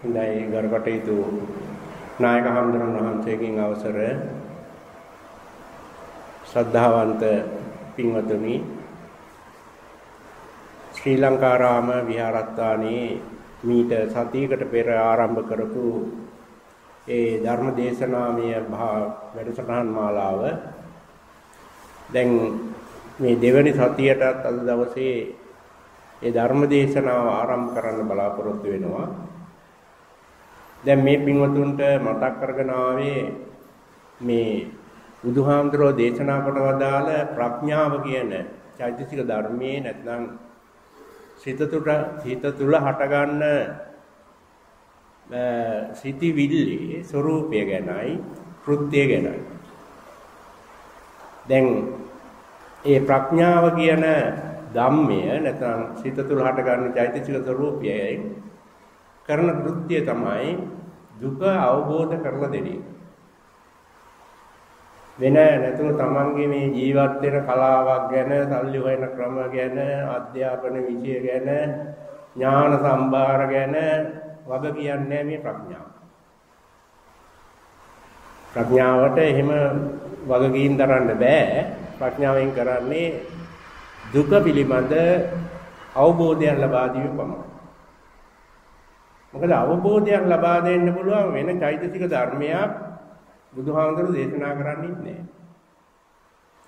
හොඳයි ගරුකටයුතු. නායක හඳුනන වහන්සේගෙන් අවසර. ශ්‍රද්ධාවන්ත පින්වතුනි ශ්‍රී ලංකාරාම විහාරස්ථානයේ මීට සතියකට පෙර ආරම්භ කරපු ඒ ධර්ම දේශනාමය වැඩසටහන් මාලාව. දැන් මේ දෙවැනි සතියටත් අද දවසේ ඒ ධර්ම දේශනාව ආරම්භ කරන්න බලාපොරොත්තු වෙනවා. දැන් මේ පින්වතුන්ට මතක් කරගෙන ආවේ මේ බුදුහාමුදුරෝ දේශනා කොට වදාළ ප්‍රඥාව කියන චෛතසික ධර්මයේ නැත්නම් සිත තුළ සිත තුළ හටගන්න සිටිවිල්ලේ ස්වરૂපය ගැනයි කෘත්‍ය ගැනයි. දැන් ඒ ප්‍රඥාව කියන ධම්මය නැත්නම් සිත තුළ හටගන්න චෛතසික ස්වરૂපයයි කරන කෘත්‍යය තමයි දුක අවබෝධ කරලා දෙන එක. වෙන නැතුව තමන්ගේ මේ ජීවත් වෙන කලාවක් ගැන, සල්ලි හොයන ක්‍රම ගැන, අධ්‍යාපන විෂය ගැන, ඥාන සම්භාර ගැන වග කියන්නේ මේ ප්‍රඥාව. ප්‍රඥාවට එහෙම වගකීම් දරන්න බෑ. ප්‍රඥාවෙන් කරන්නේ දුක පිළිබඳ අවබෝධයක් ලබා දීම පමණයි. මොකද අවබෝධයක් ලබා දෙන්න පුළුවන් වෙන චෛතසික ධර්මයක් බුදුහාමුදුරු දේශනා කරන්නේ නැහැ.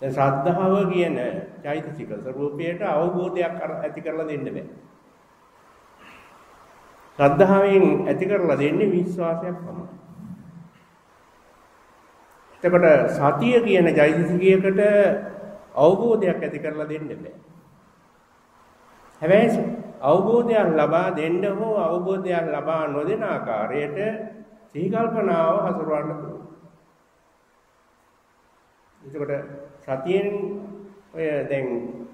දැන් ශ්‍රද්ධාව කියන චෛතසික ස්වરૂපයට අවබෝධයක් ඇති කරලා දෙන්න බෑ. ශ්‍රද්ධාවෙන් ඇති කරලා දෙන්නේ විශ්වාසයක් පමණයි. එතකොට සතිය කියන චෛතසිකයකට අවබෝධයක් ඇති කරලා දෙන්න බෑ. හැබැයි අවබෝධයක් ලබා දෙන්න හෝ අවබෝධයක් ලබා නොදෙන ආකාරයට සිහි කල්පනාව හසුරවන්න පුළුවන්. එතකොට සතියෙන් ඔය දැන්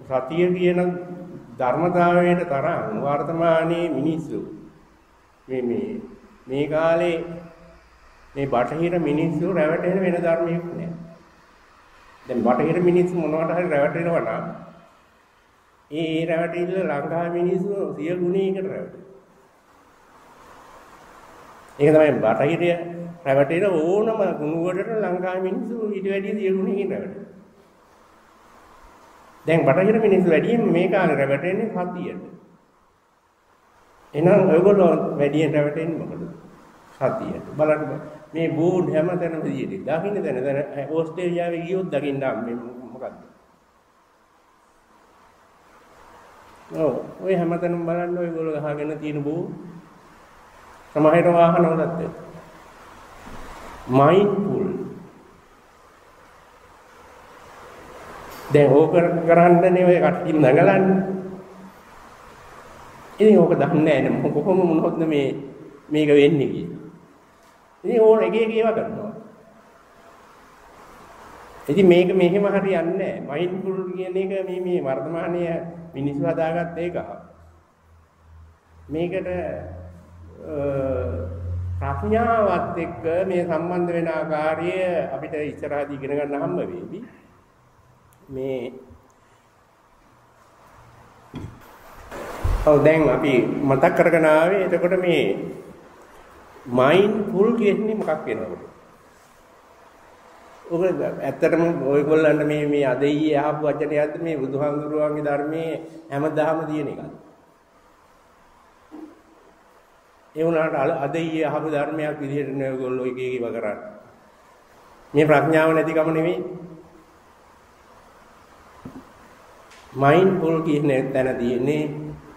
සතිය කියන ධර්මතාවයට තරම් වර්තමානයේ මිනිස්සු මේ මේ මේ කාලේ මේ බටහිර මිනිස්සු රැවටෙන වෙන ධර්මයක් නෑ. දැන් බටහිර මිනිස්සු මොනවට හරි රැවටෙනවා නම් ඒ ඒ රැවටිල්ල ලංකාවේ මිනිස්සු සිය ගුණයකට රැවටෙනවා. ඒක තමයි බටහිර රැවටෙන ඕනම ගුණවලට ලංකාවේ මිනිස්සු ඊට වැඩිය සිය ගුණයකින් රැවටෙනවා. දැන් බටහිර මිනිස්සු වැඩියෙන් මේ කාලේ රැවටෙන්නේ සතියට. එහෙනම් ඔයගොල්ලෝ වැඩියෙන් රැවටෙන්නේ මොකද? සතියට. බලන්න මේ බෝඩ් හැමතැනම දිදී. දකින්න දැන දැන ඕස්ට්‍රේලියාවේ ගියොත් දකින්න මේ මොකද්ද? ඔව්. ඔය හැමතැනම බලන්න ඔයගොල්ලෝ ගහගෙන තියෙන බෝ සමහර වාහන වලත් ඒක මයින්ඩ්ෆුල් දැන් ඕක කරන්නනේ ඔය කට්ටිය නගලන්නේ ඉතින් ඕක දන්නේ නැහැ නේ. කොහොම මොනවද මේ මේක වෙන්නේ කියලා. ඉතින් ඕන එක එක ඒවා කරනවා. ඉතින් මේක මෙහෙම හරියන්නේ නැහැ මයින්ඩ්ෆුල් කියන එක මේ මේ වර්තමානයේ මිනිස්සු හදාගත්ත එක. මේකට ප්‍රඥාවත් එක්ක මේ සම්බන්ධ වෙන ආකාරය අපිට ඉස්සරහදී ඉගෙන ගන්න හම්බ වෙවි. මේ ඔව් දැන් අපි මතක් කරගෙන ආවේ එතකොට මේ මයින්ඩ්ෆුල් කියන්නේ මොකක් වෙනවද? ඔබ ඇත්තටම ඔයගොල්ලන්ට මේ මේ අද ඊයේ අහපු වචනයක්ද මේ බුදුහාමුදුරුවන්ගේ ධර්මයේ හැමදාම තියෙන එකක්. ඒ වුණාට අද ඊයේ අහපු ධර්මයක් විදිහට නේ ඔයගොල්ලෝ එක එක ඉව කරන්නේ. මේ ප්‍රඥාව නැතිකම නෙවෙයි. මයින්ඩ්ෆුල් කියන තැන තියෙන්නේ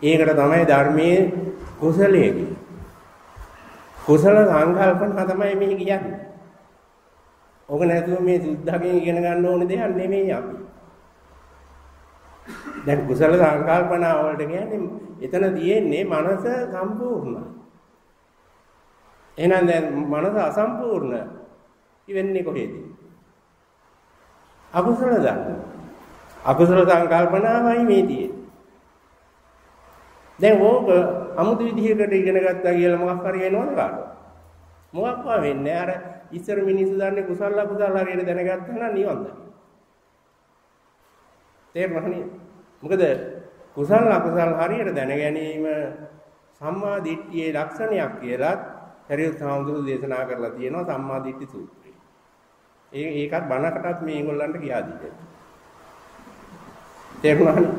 ඒකට තමයි ධර්මයේ කුසලයේ කුසල සංකල්පන තමයි මේ කියන්නේ. ඕක නැතුව මේ සුද්ධගෙන් ඉගෙන ගන්න ඕන දෙයක් නෙමෙයි අපි. දැන් කුසල සංකල්පනා වලට කියන්නේ එතන තියෙන්නේ මනස සම්පූර්ණ. එහෙනම් දැන් මනස අසම්පූර්ණ ඉවෙන්නේ කොහේද? අකුසල ධර්ම. අකුසල සංකල්පනාවයි මේ තියෙන්නේ. දැන් ඕක අමුතු විදිහකට ඉගෙන ගත්තා කියලා මොකක් හරි වෙනවද කාටවත්? මොකක්වත් වෙන්නේ අර ඉස්සර මිනිස්සු දන්නේ කුසල අකුසල හරියට දැනගත්තා නම් නිවන් දකින්න. තේරුණා නේද? මොකද කුසල අකුසල හරියට දැන ගැනීම සම්මා දිට්ඨියේ ලක්ෂණයක් කියලා සරියුත් හාමුදුරුවෝ දේශනා කරලා තියෙනවා සම්මා දිට්ඨි සූත්‍රය. ඒ ඒකත් බණකටත් මේගොල්ලන්ට ගියා දිගට. තේරුණානේ?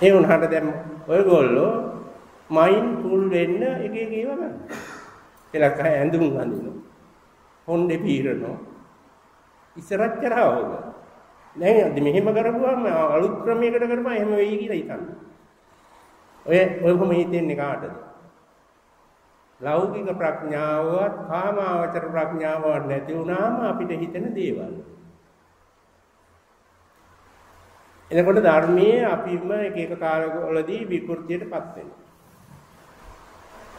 ඒ වුණාට දැන් ඔයගොල්ලෝ මයින් ෆුල් වෙන්න එක එක ඒවා ගන්න. එලක ඇඳුම් අඳිනවා. හොන්ඩේ පීරනවා. ඉස්සරත් කරා ඕක. දැන් මෙහෙම කරපුවාම අලුත් ක්‍රමයකට කරපුවා එහෙම වෙයි කියලා හිතන්න. ඔය ඔයකොම හිතෙන්නේ කාටද? ලෞකික ප්‍රඥාවවත් කාමාවචර ප්‍රඥාවවත් නැති වුණාම අපිට හිතෙන දේවල්. එතකොට ධර්මයේ අපිම එක එක කාලවලදී විකෘතියටපත් වෙනවා.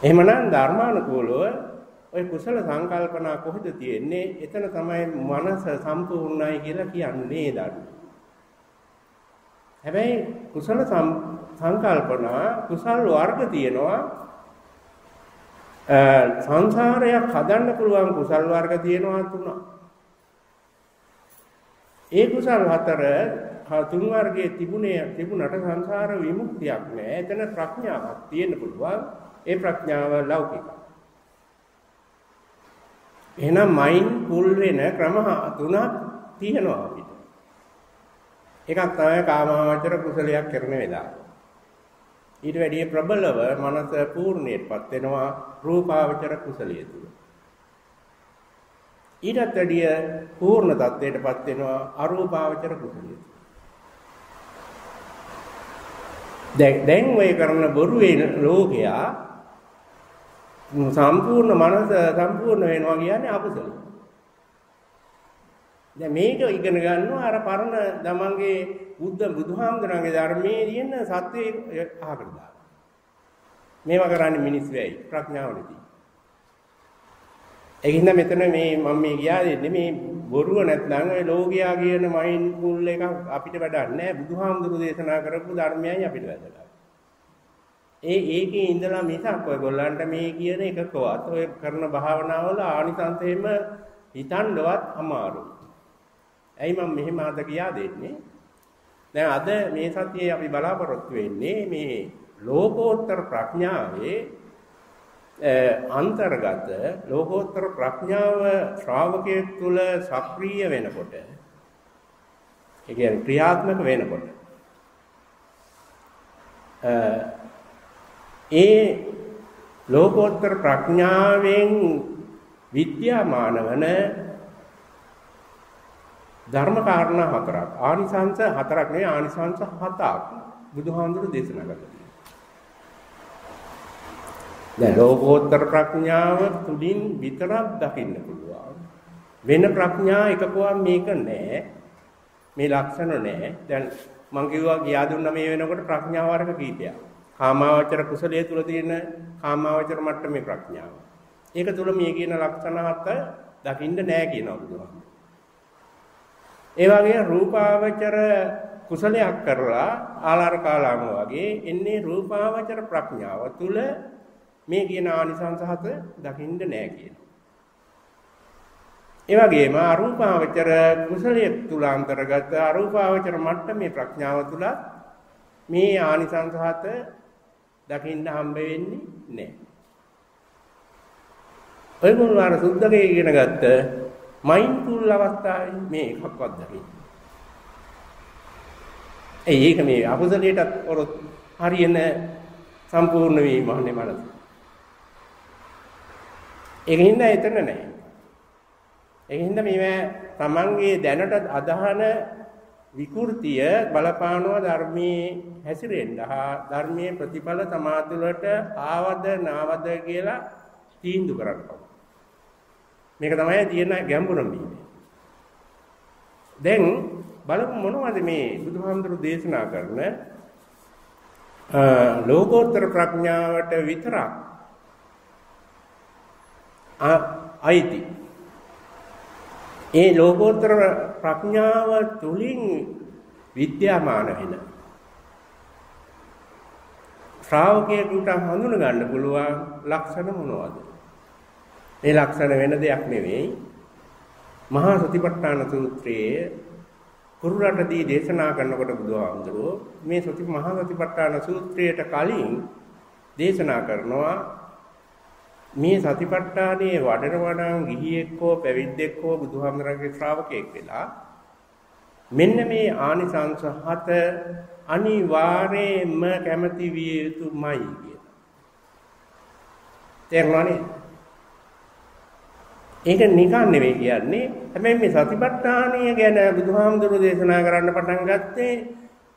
එහෙමනම් ධර්මානුකූලව ওই කුසල සංකල්පනා කොහෙද තියෙන්නේ? එතන තමයි මනස සම්පූර්ණයි කියලා කියන්නේ ධර්ම. හැබැයි කුසල සංකල්පනා කුසල් වර්ග තියෙනවා. සංසාරයක් හදන්න පුළුවන් කුසල් වර්ග තියෙනවා තුනක්. ඒ කුසල් හතර තුන් වර්ගයේ තිබුණේ තිබුණට සංසාර විමුක්තියක් නෑ. එතන ප්‍රඥාවක් තියෙන්න පුළුවන්. ඒ ප්‍රඥාව ලෞකිකයි. එහෙනම් මයින් කුල් වෙන ක්‍රම තුනක් තියෙනවා අපිට. එකක් තමයි කාමාවචර කුසලයක් කරන වෙලාව. ඊට වැඩිය ප්‍රබලව මනස පූර්ණයටපත් වෙනවා රූපාවචර කුසලිය තුල. ඊටත් වැඩිය පූර්ණ தත්ත්වයටපත් වෙනවා අරූපාවචර කුසලිය තුල. දැන් දැන් ඔය කරන බොරුවේ ලෝකයා සම්පූර්ණ මනස සම්පූර්ණ වෙනවා කියන්නේ අකුසල. දැන් මේක ඉගෙන ගන්නවා අර පරණ තමන්ගේ බුද්ධ බුදුහාමුදුරන්ගේ ධර්මයේ තියෙන සත්‍යය අහකට දාන්න. මේවා කරන්නේ මිනිස් වෙයි ප්‍රඥාව නැති. ඒකින්ද මෙතන මේ මම මේ කියාදෙන්නේ මේ බොරුව නැත්නම් ඔය ලෝකයා කියන මයින්ඩ්ෆුල් එක අපිට වැඩක් නැහැ. බුදුහාමුදුරු දේශනා කරපු ධර්මයයි අපිට වැදගත්. ඒ ඒකේ ඉඳලා මිසක් ඔයගොල්ලන්ට මේ කියන එකකවත් ඔය කරන භාවනාවල ආනිසංසෙම හිතන්නවත් අමාරුයි. ඇයි මම මෙහෙම අද කියා දෙන්නේ? දැන් අද මේ සතියේ අපි බලාපොරොත්තු වෙන්නේ මේ ලෝකෝත්තර ප්‍රඥාවේ අන්තර්ගත ලෝකෝත්තර ප්‍රඥාව ශ්‍රාවකයෙක් තුළ සක්‍රීය වෙනකොට ඒ කියන්නේ ක්‍රියාත්මක වෙනකොට ඒ ලෝකෝත්තර ප්‍රඥාවෙන් විද්‍යාමාන වන ධර්ම කාරණා හතරක් ආනිසංස හතරක් නෙවෙයි ආනිසංස හතක් බුදුහාමුදුරු දේශනා කළා. දැන් ලෝකෝත්තර ප්‍රඥාව තුලින් විතරක් දකින්න පුළුවන්. වෙන ප්‍රඥා එකකවත් මේක නෑ. මේ ලක්ෂණ නෑ. දැන් මං කිව්වා ගියා දුන්න මේ වෙනකොට ප්‍රඥා වර්ග කීපයක්. කාමාවචර කුසලයේ තුල තියෙන කාමාවචර මට්ටමේ ප්‍රඥාව. ඒක තුල මේ කියන ලක්ෂණ හත දකින්න නෑ කියනවා බුදුහාම. ඒ වගේ රූපාවචර කුසලයක් කරලා ආලාර කාලාම වගේ එන්නේ රූපාවචර ප්‍රඥාව තුල මේ කියන ආනිසංස හත දකින්න නෑ කියනවා. ඒ වගේම අරූපාවචර කුසලයේ තුල අන්තර්ගත අරූපාවචර මට්ටමේ ප්‍රඥාව තුල මේ ආනිසංස හත දකින්න හම්බ වෙන්නේ නැහැ. ඔයගොල්ලෝ අර සුද්ධකේ ඉගෙන ගත්ත මයින්ඩ්ෆුල් අවස්ථාවේ මේ එකක්වත් දකින්න. ඒ ඒක මේ අකුසලයටත් ඔරොත් හරියන සම්පූර්ණ වීම අනේ මනස. ඒකින්ද එතන නැහැ. ඒකින්ද මේ තමන්ගේ දැනට අදහන විකෘතිය බලපානවා ධර්මයේ හැසිරෙන්න. හා ධර්මයේ ප්‍රතිඵල තමා තුළට ආවද නාවද කියලා තීන්දුව කරන්න මේක තමයි තියෙන ගැඹුරම දැන් බලමු මොනවද මේ බුදුහාමුදුරු දේශනා කරන ලෝකෝත්තර ප්‍රඥාවට විතරක් අයිති. ඒ ලෝකෝත්තර ප්‍රඥාව තුලින් විද්‍යාමාන වෙන ශ්‍රාවකයෙකුට හඳුන ගන්න පුළුවන් ලක්ෂණ මොනවද? මේ ලක්ෂණ වෙන දෙයක් නෙවෙයි. මහා සතිපට්ඨාන සූත්‍රයේ කුරුරටදී දේශනා කරනකොට බුදුහාමුදුරුවෝ මේ සති මහා සතිපට්ඨාන සූත්‍රයට කලින් දේශනා කරනවා මේ සතිපට්ඨානයේ වඩන වඩන් ගිහියෙක් හෝ පැවිද්දෙක් හෝ බුදුහාමරගේ ශ්‍රාවකයෙක් වෙලා මෙන්න මේ ආනිසංස හත අනිවාර්යයෙන්ම කැමති විය යුතුමයි කියලා. තේරුණානේ? ඒක නිකන් නෙවෙයි කියන්නේ. හැබැයි මේ සතිපට්ඨානය ගැන බුදුහාමුදුරුවෝ දේශනා කරන්න පටන් ගත්තේ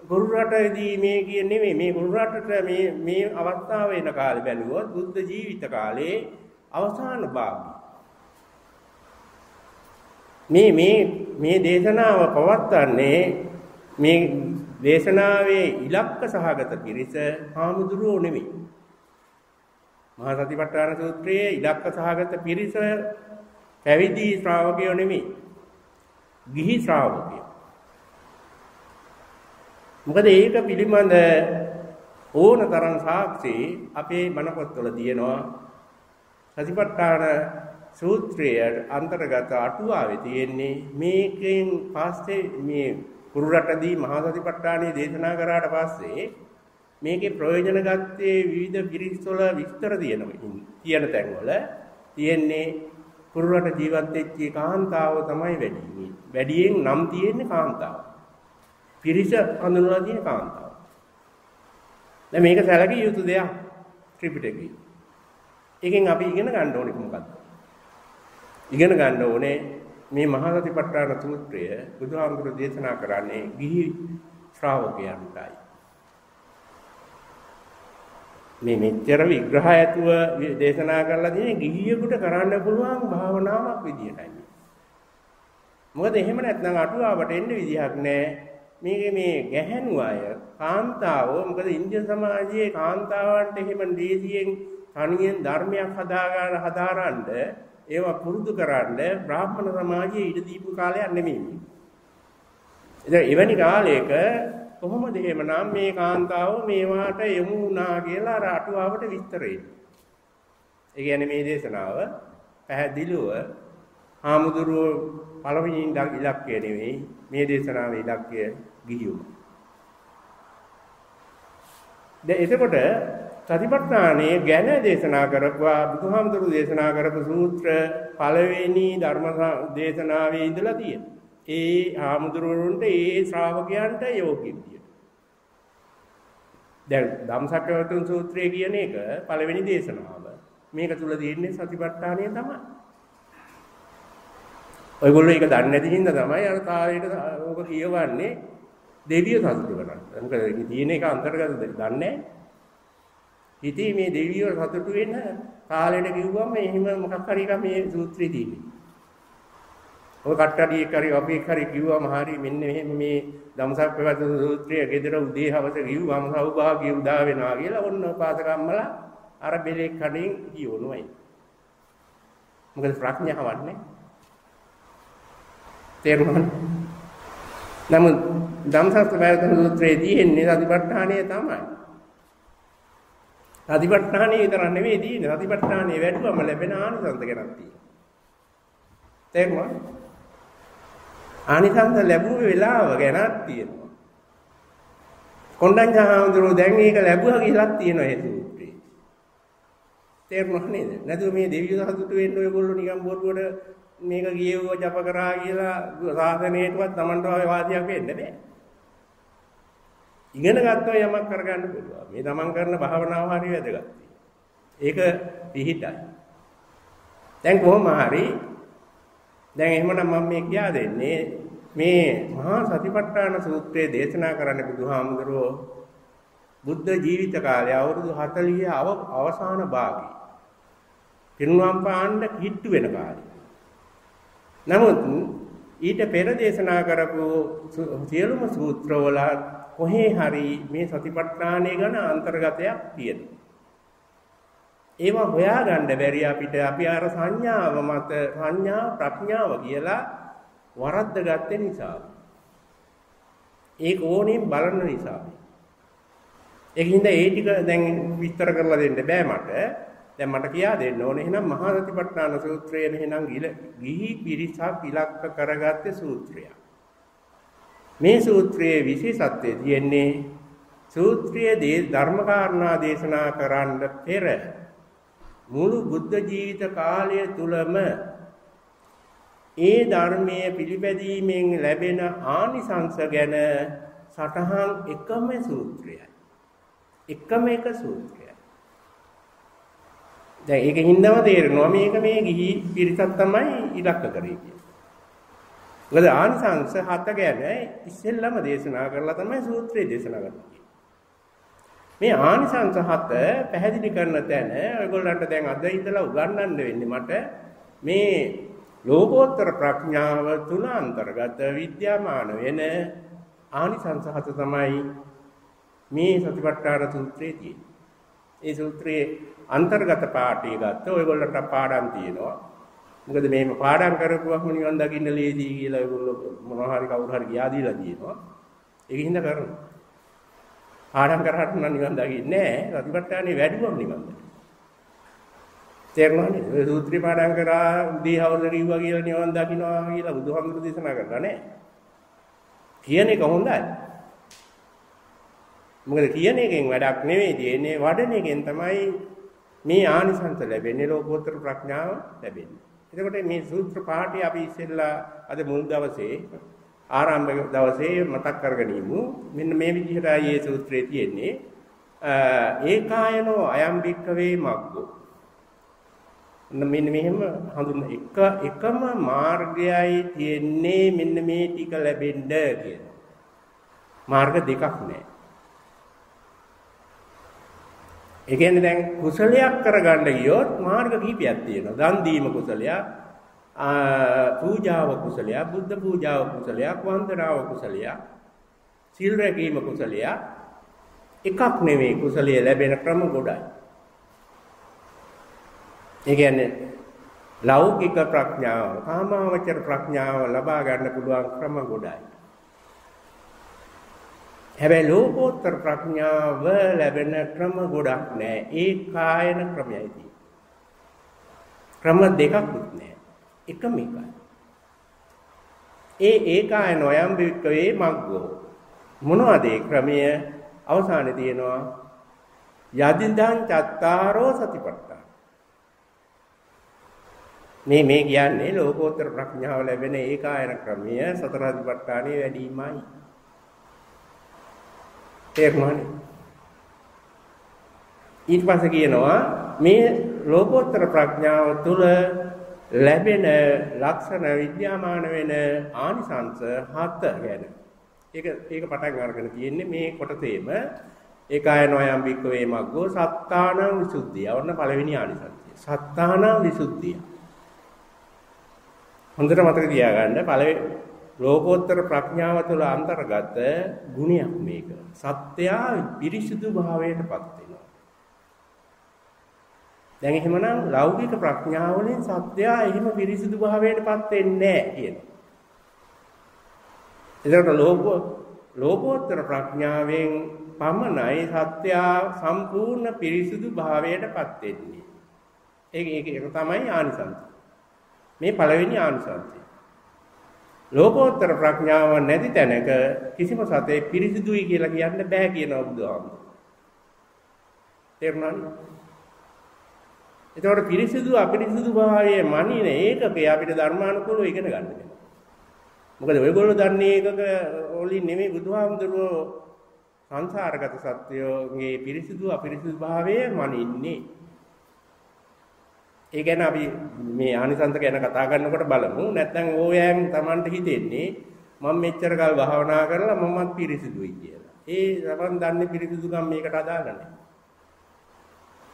ගුරු රටේදී මේ කිය නෙමෙයි මේ ගුරු රටට මේ මේ අවස්ථාව වෙන කාලේ බැලුවොත් බුද්ධ ජීවිත කාලේ අවසාන භාගය. මේ මේ මේ දේශනාව පවත්වන්නේ මේ දේශනාවේ ඉලක්ක සහගත පිරිස හාමුදුරුවෝ නෙමෙයි. මහා සතිපට්ඨාන සූත්‍රයේ ඉලක්ක සහගත පිරිස පැවිදි ශ්‍රාවකයෝ නෙමෙයි. ගිහි ශ්‍රාවකයෝ. මොකද ඒක පිළිබඳ ඕන තරම් සාක්ෂි අපේ මන පොත්වල තියෙනවා. සතිපට්ඨාන සූත්‍රයේ අන්තර්ගත අටුවාවේ තියෙන්නේ මේකෙන් පස්සේ මේ කුරු රටදී මහා සතිපට්ඨානයේ දේශනා කරාට පස්සේ මේකේ ප්‍රයෝජන ගත්තේ විවිධ පිරිස්වල විස්තර තියෙනවා. තියෙන තැන්වල තියෙන්නේ කුරු රට ජීවත් වෙච්ච කාන්තාව තමයි වැඩි. වැඩියෙන් නම් තියෙන්නේ කාන්තාව. පිරිස හඳුන්වලා තියෙන කාන්තාව. දැන් මේක සැලකිය යුතු දෙයක් ත්‍රිපිටකේ. එකෙන් අපි ඉගෙන ගන්න ඕනේ මොකක්ද? ඉගෙන ගන්න ඕනේ මේ මහා සතිපට්ඨාන සූත්‍රය බුදුහාමුදුරු දේශනා කරන්නේ ගිහි ශ්‍රාවකයන්ටයි. මේ මෙච්චර විග්‍රහ ඇතුව දේශනා කරලා තියෙන ගිහියෙකුට කරන්න පුළුවන් භාවනාවක් විදියටයි. මොකද එහෙම නැත්නම් අටුවාවට එන්න විදිහක් නැහැ. මේකේ මේ ගැහැණු අය කාන්තාව මොකද ඉන්දිය සමාජයේ කාන්තාවන්ට එහෙම දීසියෙන් තනියෙන් ධර්මයක් හදාගන්න හදාරන්න ඒවා පුරුදු කරන්න බ්‍රාහ්මණ සමාජයේ ඉඩ දීපු කාලයක් නෙමෙයි. ඉතින් එවැනි කාලයක කොහොමද එහෙමනම් මේ කාන්තාව මේවාට යමු වුණා කියලා අර අටුවාවට විස්තරේ. ඒ කියන්නේ මේ දේශනාව පැහැදිලිව හාමුදුරුවෝ පළවෙනි ඉලක්කය නෙවෙයි මේ දේශනාවේ ඉලක්කය ගිහියුම. දැන් එතකොට සතිපට්ඨානයේ ගැන දේශනා කරපුවා බුදුහාමුදුරු දේශනා කරපු සූත්‍ර පළවෙනි ධර්ම දේශනාවේ ඉඳලා තියෙනවා. ඒ හාමුදුරුවන්ට ඒ ශ්‍රාවකයන්ට යෝග්‍ය දැන් ධම්සක්කවතුන් සූත්‍රය කියන එක පළවෙනි දේශනාව. මේක තුල තියෙන්නේ සතිපට්ඨානය තමයි. ඔයගොල්ලෝ ඒක දන්නේ නැති හින්දා තමයි අර කාලේට ඕක කියවන්නේ දෙවිය සතුටු කරන්න. මොකද ඒක තියෙන එක අන්තර්ගත දන්නේ නැහැ. ඉතින් මේ දෙවියෝ සතුටු වෙන කාලෙට කිව්වම එහෙම මොකක් හරි එක මේ සූත්‍රය තියෙන්නේ. ඔය කට්ටඩියෙක් හරි අපි එක් හරි කිව්වම හරි මෙන්න මෙහෙම මේ ධම්සක් පෙවත සූත්‍රය ගෙදර උදේ හවස කිව්වම සෞභාග්‍ය උදා වෙනවා කියලා ඔන්න පාසකම්මලා අර බෙලෙක් කඩින් කියවනවායි. මොකද ප්‍රඥාවක් නැහැ. තේරුණාද? නමුත් ධම්සක් පෙවත සූත්‍රයේ තියෙන්නේ සතිපට්ඨානය තමයි. සතිපට්ඨානය විතර නෙවෙයි තියෙන්නේ සතිපට්ඨානය වැඩුවම ලැබෙන ආනිසංස ගැනක් තියෙනවා. තේරුණාද? ආනිසංස ලැබුව වෙලාව ගැනත් තියෙනවා. කොණ්ඩඤ්ඤ හාමුදුරුවෝ දැන් මේක ලැබුවා කියලාත් තියෙනවා ඒ සූත්‍රේ. තේරුණා නේද? නැතුව මේ දෙවියෝ සතුටු වෙන්න ඔයගොල්ලෝ නිකන් බොරුවට මේක ගියව ජප කරා කියලා සාසනයටවත් Tamanට වාසියක් වෙන්න බෑ. ඉගෙන ගත්තම යමක් කරගන්න පුළුවන්. මේ Taman කරන භාවනාව හරි වැදගත්. ඒක පිහිටයි. දැන් කොහොම හරි දැන් එහෙමනම් මම මේ කියා දෙන්නේ මේ මහා සතිපට්ඨාන සූත්‍රයේ දේශනා කරන්න බුදුහාමුදුරුවෝ බුද්ධ ජීවිත කාලය අවුරුදු 40 අවසාන භාගයේ පිරුණම් පාණ්ඩ කිට්ටු වෙන කාලේ. නමුත් ඊට පෙර දේශනා කරපු සියලුම සූත්‍රවල කොහේ හරි මේ සතිපට්ඨානය ගැන අන්තර්ගතයක් තියෙනවා. ඒවා හොයාගන්න බැරි අපිට අපි අර සංඥාව මත සංඥා ප්‍රඥාව කියලා වරද්ද ගත්තේ නිසා. ඒක ඕනෙන් බලන නිසා. ඒකින්ද ඒ ටික දැන් විස්තර කරලා දෙන්න බෑ මට. දැන් මට කියා දෙන්න ඕනේ එහෙනම් මහා සතිපට්ඨාන සූත්‍රය එහෙනම් ගිහි පිරිසක් ඉලක්ක කරගත්තේ සූත්‍රයක්. මේ සූත්‍රයේ විශේෂත්වය තියෙන්නේ සූත්‍රයේ ධර්මකාරණා දේශනා කරන්න පෙර මුළු බුද්ධ ජීවිත කාලය තුලම ඒ ධර්මයේ පිළිපැදීමෙන් ලැබෙන ආනිසංස ගැන සටහන් එකම සූත්‍රයයි. එකම එක සූත්‍රයයි. දැන් ඒක හින්දාම තේරෙනවා මේක මේ ගිහි පිරිසක් තමයි ඉලක්ක කරේ කියන්නේ. මොකද ආනිසංස හත ගැන ඉස්සෙල්ලම දේශනා කරලා තමයි සූත්‍රය දේශනා කරන්නේ. මේ ආනිසංස හත පැහැදිලි කරන තැන ඔයගොල්ලන්ට දැන් අද ඉඳලා උගන්වන්න වෙන්නේ මට මේ ලෝකෝත්තර ප්‍රඥාව තුන අන්තර්ගත විද්‍යාමාන වෙන ආනිසංස හත තමයි මේ සතිපට්ඨාන සූත්‍රයේ තියෙන්නේ. ඒ සූත්‍රයේ අන්තර්ගත පාඩය ගත්ත ඔයගොල්ලන්ට පාඩම් තියෙනවා. මොකද මේම පාඩම් කරපුවම නිවන් දකින්න ලේසි කියලා ඒගොල්ලෝ මොනවා හරි කවුරු හරි ගියා දීලා තියෙනවා. ඒක හින්දා කරනවා. පාඩම් කරහට නම් නිවන් දකින්නේ නැහැ. රතිපට්ඨානේ වැඩිවම නිවන් දකින්න. තේරුණානේ? ඔය සූත්‍රي පාඩම් කරා උදී හවුල කිව්වා කියලා නිවන් දකින්නවා කියලා බුදුහාමුදුරු දේශනා කරලා නැහැ. කියන එක හොඳයි. මොකද කියන එකෙන් වැඩක් නෙවෙයි තියෙන්නේ වඩන එකෙන් තමයි මේ ආනිසංස ලැබෙන්නේ ලෝකෝත්තර ප්‍රඥාව ලැබෙන්නේ. එතකොට මේ සූත්‍ර පාඨය අපි ඉස්සෙල්ලා අද මුල් දවසේ ආරම්භක දවසේ මතක් කරගෙන ඉමු. මෙන්න මේ විදිහටයි මේ සූත්‍රයේ තියෙන්නේ. ඒකායනෝ අයම් භික්කවේ මග්ගෝ. මෙන්න මෙහෙම හඳුන් එක එකම මාර්ගයයි තියෙන්නේ මෙන්න මේ ටික ලැබෙන්න කියන. මාර්ග දෙකක් නෑ. ඒ කියන්නේ දැන් කුසලයක් කරගන්න ගියොත් මාර්ග කීපයක් තියෙනවා. දන් දීම කුසලයක්, පූජාව කුසලයක්, බුද්ධ පූජාව කුසලයක්, වන්දනාව කුසලයක්, සීල් රැකීම කුසලයක්. එකක් නෙවෙයි කුසලයේ ලැබෙන ක්‍රම ගොඩයි. ඒ කියන්නේ ලෞකික ප්‍රඥාව, කාමාවචර ප්‍රඥාව ලබා ගන්න පුළුවන් ක්‍රම ගොඩයි. හැබැයි ලෝකෝත්තර ප්‍රඥාව ලැබෙන ක්‍රම ගොඩක් නෑ. ඒ කායන ක්‍රමයයි තියෙන්නේ. ක්‍රම දෙකක්වත් නෑ. එකම එකයි. ඒ ඒකායන ඔයම් වික්කවේ මග්ගෝ. මොනවද ඒ ක්‍රමය? අවසානයේ තියෙනවා යදින්දං චත්තාරෝ සතිපට්ඨාන. මේ මේ කියන්නේ ලෝකෝත්තර ප්‍රඥාව ලැබෙන ඒකායන ක්‍රමය සතර සතිපට්ඨානෙ වැඩිමයි. තේරුණානේ ඊට පස්සේ කියනවා මේ ලෝකෝත්තර ප්‍රඥාව තුළ ලැබෙන ලක්ෂණ විද්‍යාමාන වෙන ආනිසංස හත ගැන ඒක ඒක පටන් අරගෙන තියෙන්නේ මේ කොටසේම ඒකායනෝයම් බික්කවේ මග්ගෝ සත්තානං විසුද්ධිය. ඔන්න පළවෙනි ආනිසංසය. සත්තානං විසුද්ධිය. හොඳට මතක තියාගන්න පළවෙනි ලෝකෝත්තර ප්‍රඥාව තුළ අන්තර්ගත ගුණයක් මේක. සත්‍යා පිරිසිදු භාවයටපත් වෙනවා. දැන් එහෙමනම් ලෞකික ප්‍රඥාව වලින් සත්‍යා එහෙම පිරිසිදු භාවයටපත් වෙන්නේ නැහැ කියනවා. එතකොට ලෝක ලෝකෝත්තර ප්‍රඥාවෙන් පමණයි සත්‍යා සම්පූර්ණ පිරිසිදු භාවයටපත් වෙන්නේ. ඒක ඒක තමයි ආනිසංස. මේ පළවෙනි ආනිසංසය. ලෝකෝත්තර ප්‍රඥාව නැති තැනක කිසිම සතේ පිරිසිදුයි කියලා කියන්න බෑ කියනවා බුදුහාමුදුරුවෝ. තේරුණාද? එතකොට පිරිසිදු අපිරිසිදු භාවයේ මනින ඒකකේ අපිට ධර්මානුකූලව ඉගෙන ගන්න වෙනවා. මොකද ඔයගොල්ලෝ දන්නේ ඒකක වලින් නෙමෙයි බුදුහාමුදුරුවෝ සංසාරගත සත්‍යයේ පිරිසිදු අපිරිසිදු භාවයේ මනින්නේ. ඒ ගැන අපි මේ ආනිසංස ගැන කතා කරනකොට බලමු. නැත්නම් ඕයෑම් Tamanට හිතෙන්නේ මම මෙච්චර කල් භාවනා කරලා මමත් පිරිසිදුයි කියලා. ඒ Taman දන්නේ පිරිසිදුකම් මේකට අදාළ නැහැ.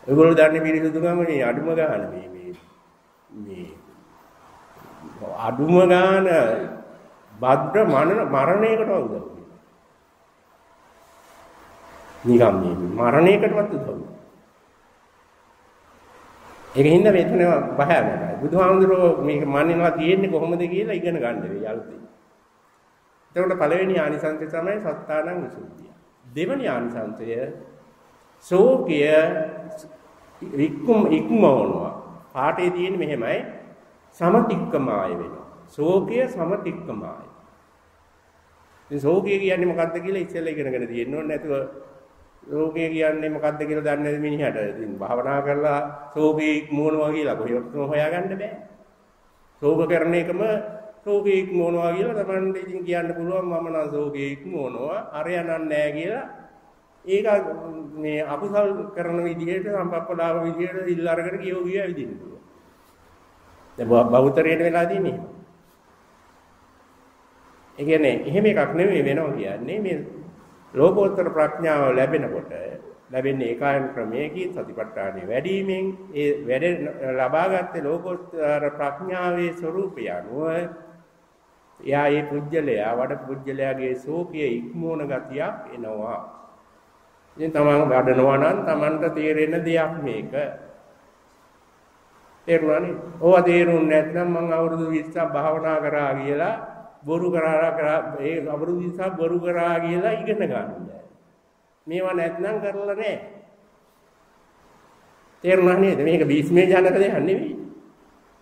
ඒගොල්ලෝ දන්නේ පිරිසිදුකම මේ අඩුම ගන්න මේ මේ මේ අඩුම ගන්න භද්‍ර මරණ මරණයකට උදව් වෙනවා. නිකම් මේ මරණයකටවත් උදව් වෙනවා. ඒක හින්දා මෙතන භයානකයි. බුදුහාමුදුරුවෝ මේක මන්නවා තියෙන්නේ කොහොමද කියලා ඉගෙන ගන්න වෙයි අලුතින්. එතකොට පළවෙනි ආනිසංසය තමයි සත්තානං විසුද්ධිය. දෙවෙනි ආනිසංසය සෝකය ඉක්ම ඉක්මවනවා. පාඨයේ තියෙන්නේ මෙහෙමයි සමතික්කමාය වෙනවා. සෝකය සමතික්කමාය. ඉතින් සෝකය කියන්නේ මොකක්ද කියලා ඉස්සෙල්ලා ඉගෙනගෙන තියෙන්න ඕනේ නැතුව ශෝකය කියන්නේ මොකක්ද කියලා දන්නේ නැති මිනිහට ඉතින් භාවනා කරලා ශෝකේ ඉක්මවනවා කියලා කොහෙවත් හොයාගන්න බෑ. ශෝක කරන එකම ශෝකේ ඉක්මවනවා කියලා Tamanට ඉතින් කියන්න පුළුවන් මම නම් ශෝකේ ඉක්මවනවා අරයන්න් නෑ කියලා ඒක මේ අකුසල් කරන විදිහට සම්පප්පලාව විදිහට ඉල්ල අරගෙන කියෝ ගියා විදිහට පුළුවන්. දැන් බෞතරයට වෙලා තියෙන්නේ. ඒ කියන්නේ එහෙම එකක් නෙමෙයි වෙනවා කියන්නේ මේ ලෝකෝත්තර ප්‍රඥාව ලැබෙනකොට ලැබෙන්නේ ඒකායන ක්‍රමයකින් සතිපට්ඨානෙ වැඩිවීමෙන් ඒ වැඩ ලබාගත්තේ ලෝකෝත්තර ප්‍රඥාවේ ස්වરૂපය අනුව එයා ඒ පුජ්‍යලයා වඩ පුජ්‍යලයාගේ සෝකයේ ඉක්මෝන ගතියක් එනවා. ඉතින් තමන් වඩනවා නම් තමන්ට තේරෙන දෙයක් මේක. තේරුණානේ? ඕවා තේරුන්නේ නැත්නම් මම අවුරුදු 20ක් භාවනා කරා කියලා බොරු කරා කරා ඒ අවුරුදු 20ක් බොරු කරා කියලා ඉගෙන ගන්න මේවා නැත්නම් කරලා නැහැ. තේරුණා නේද? මේක බීස්මේ ජනක දෙයක් නෙවෙයි.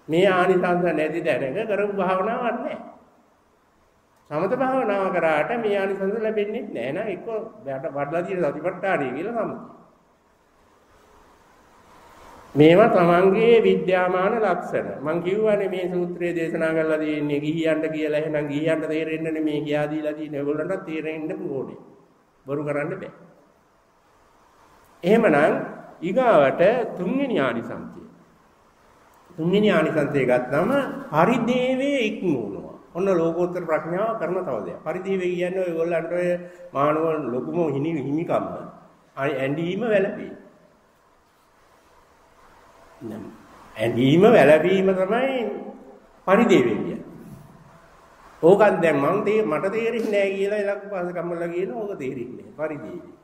මේ ආනිසංස නැති දැනක කරපු භාවනාවක් නැහැ. සමත භාවනාව කරාට මේ ආනිසංස ලැබෙන්නේ නැහැ නේද? එක්ක වඩලා තියෙන සතිපට්ඨානිය කියලා සමත. මේවා තමන්ගේ විද්‍යාමාන ලක්ෂණ. මං කිව්වනේ මේ සූත්‍රයේ දේශනා කරලා තියෙන්නේ ගිහියන්ට කියලා එහෙනම් ගිහියන්ට තේරෙන්නේ මේ කියා දීලා තියෙන ඒගොල්ලන්ට තේරෙන්න ඕනේ. බොරු කරන්න බෑ. එහෙමනම් ඊගාවට තුන්වෙනි ආනිසංසය. තුන්වෙනි ආනිසංසය ගත්තම පරිදේවේ ඉක්මුණා. ඔන්න ලෝකෝත්තර ප්‍රඥාව කරන තව දෙයක්. පරිදේවේ කියන්නේ ඔයගොල්ලන්ට ඔය මානව ලොකුම හිමිකම ඇඳීම වැළපේ. ඇඳීම වැළපීම තමයි පරිදේවේ කියන්නේ. ඕකත් දැන් මං තේ මට තේරෙන්නේ නැහැ කියලා ඉලක්ක පාස කම්මලා කියන ඕක තේරෙන්නේ නැහැ පරිදේවේ.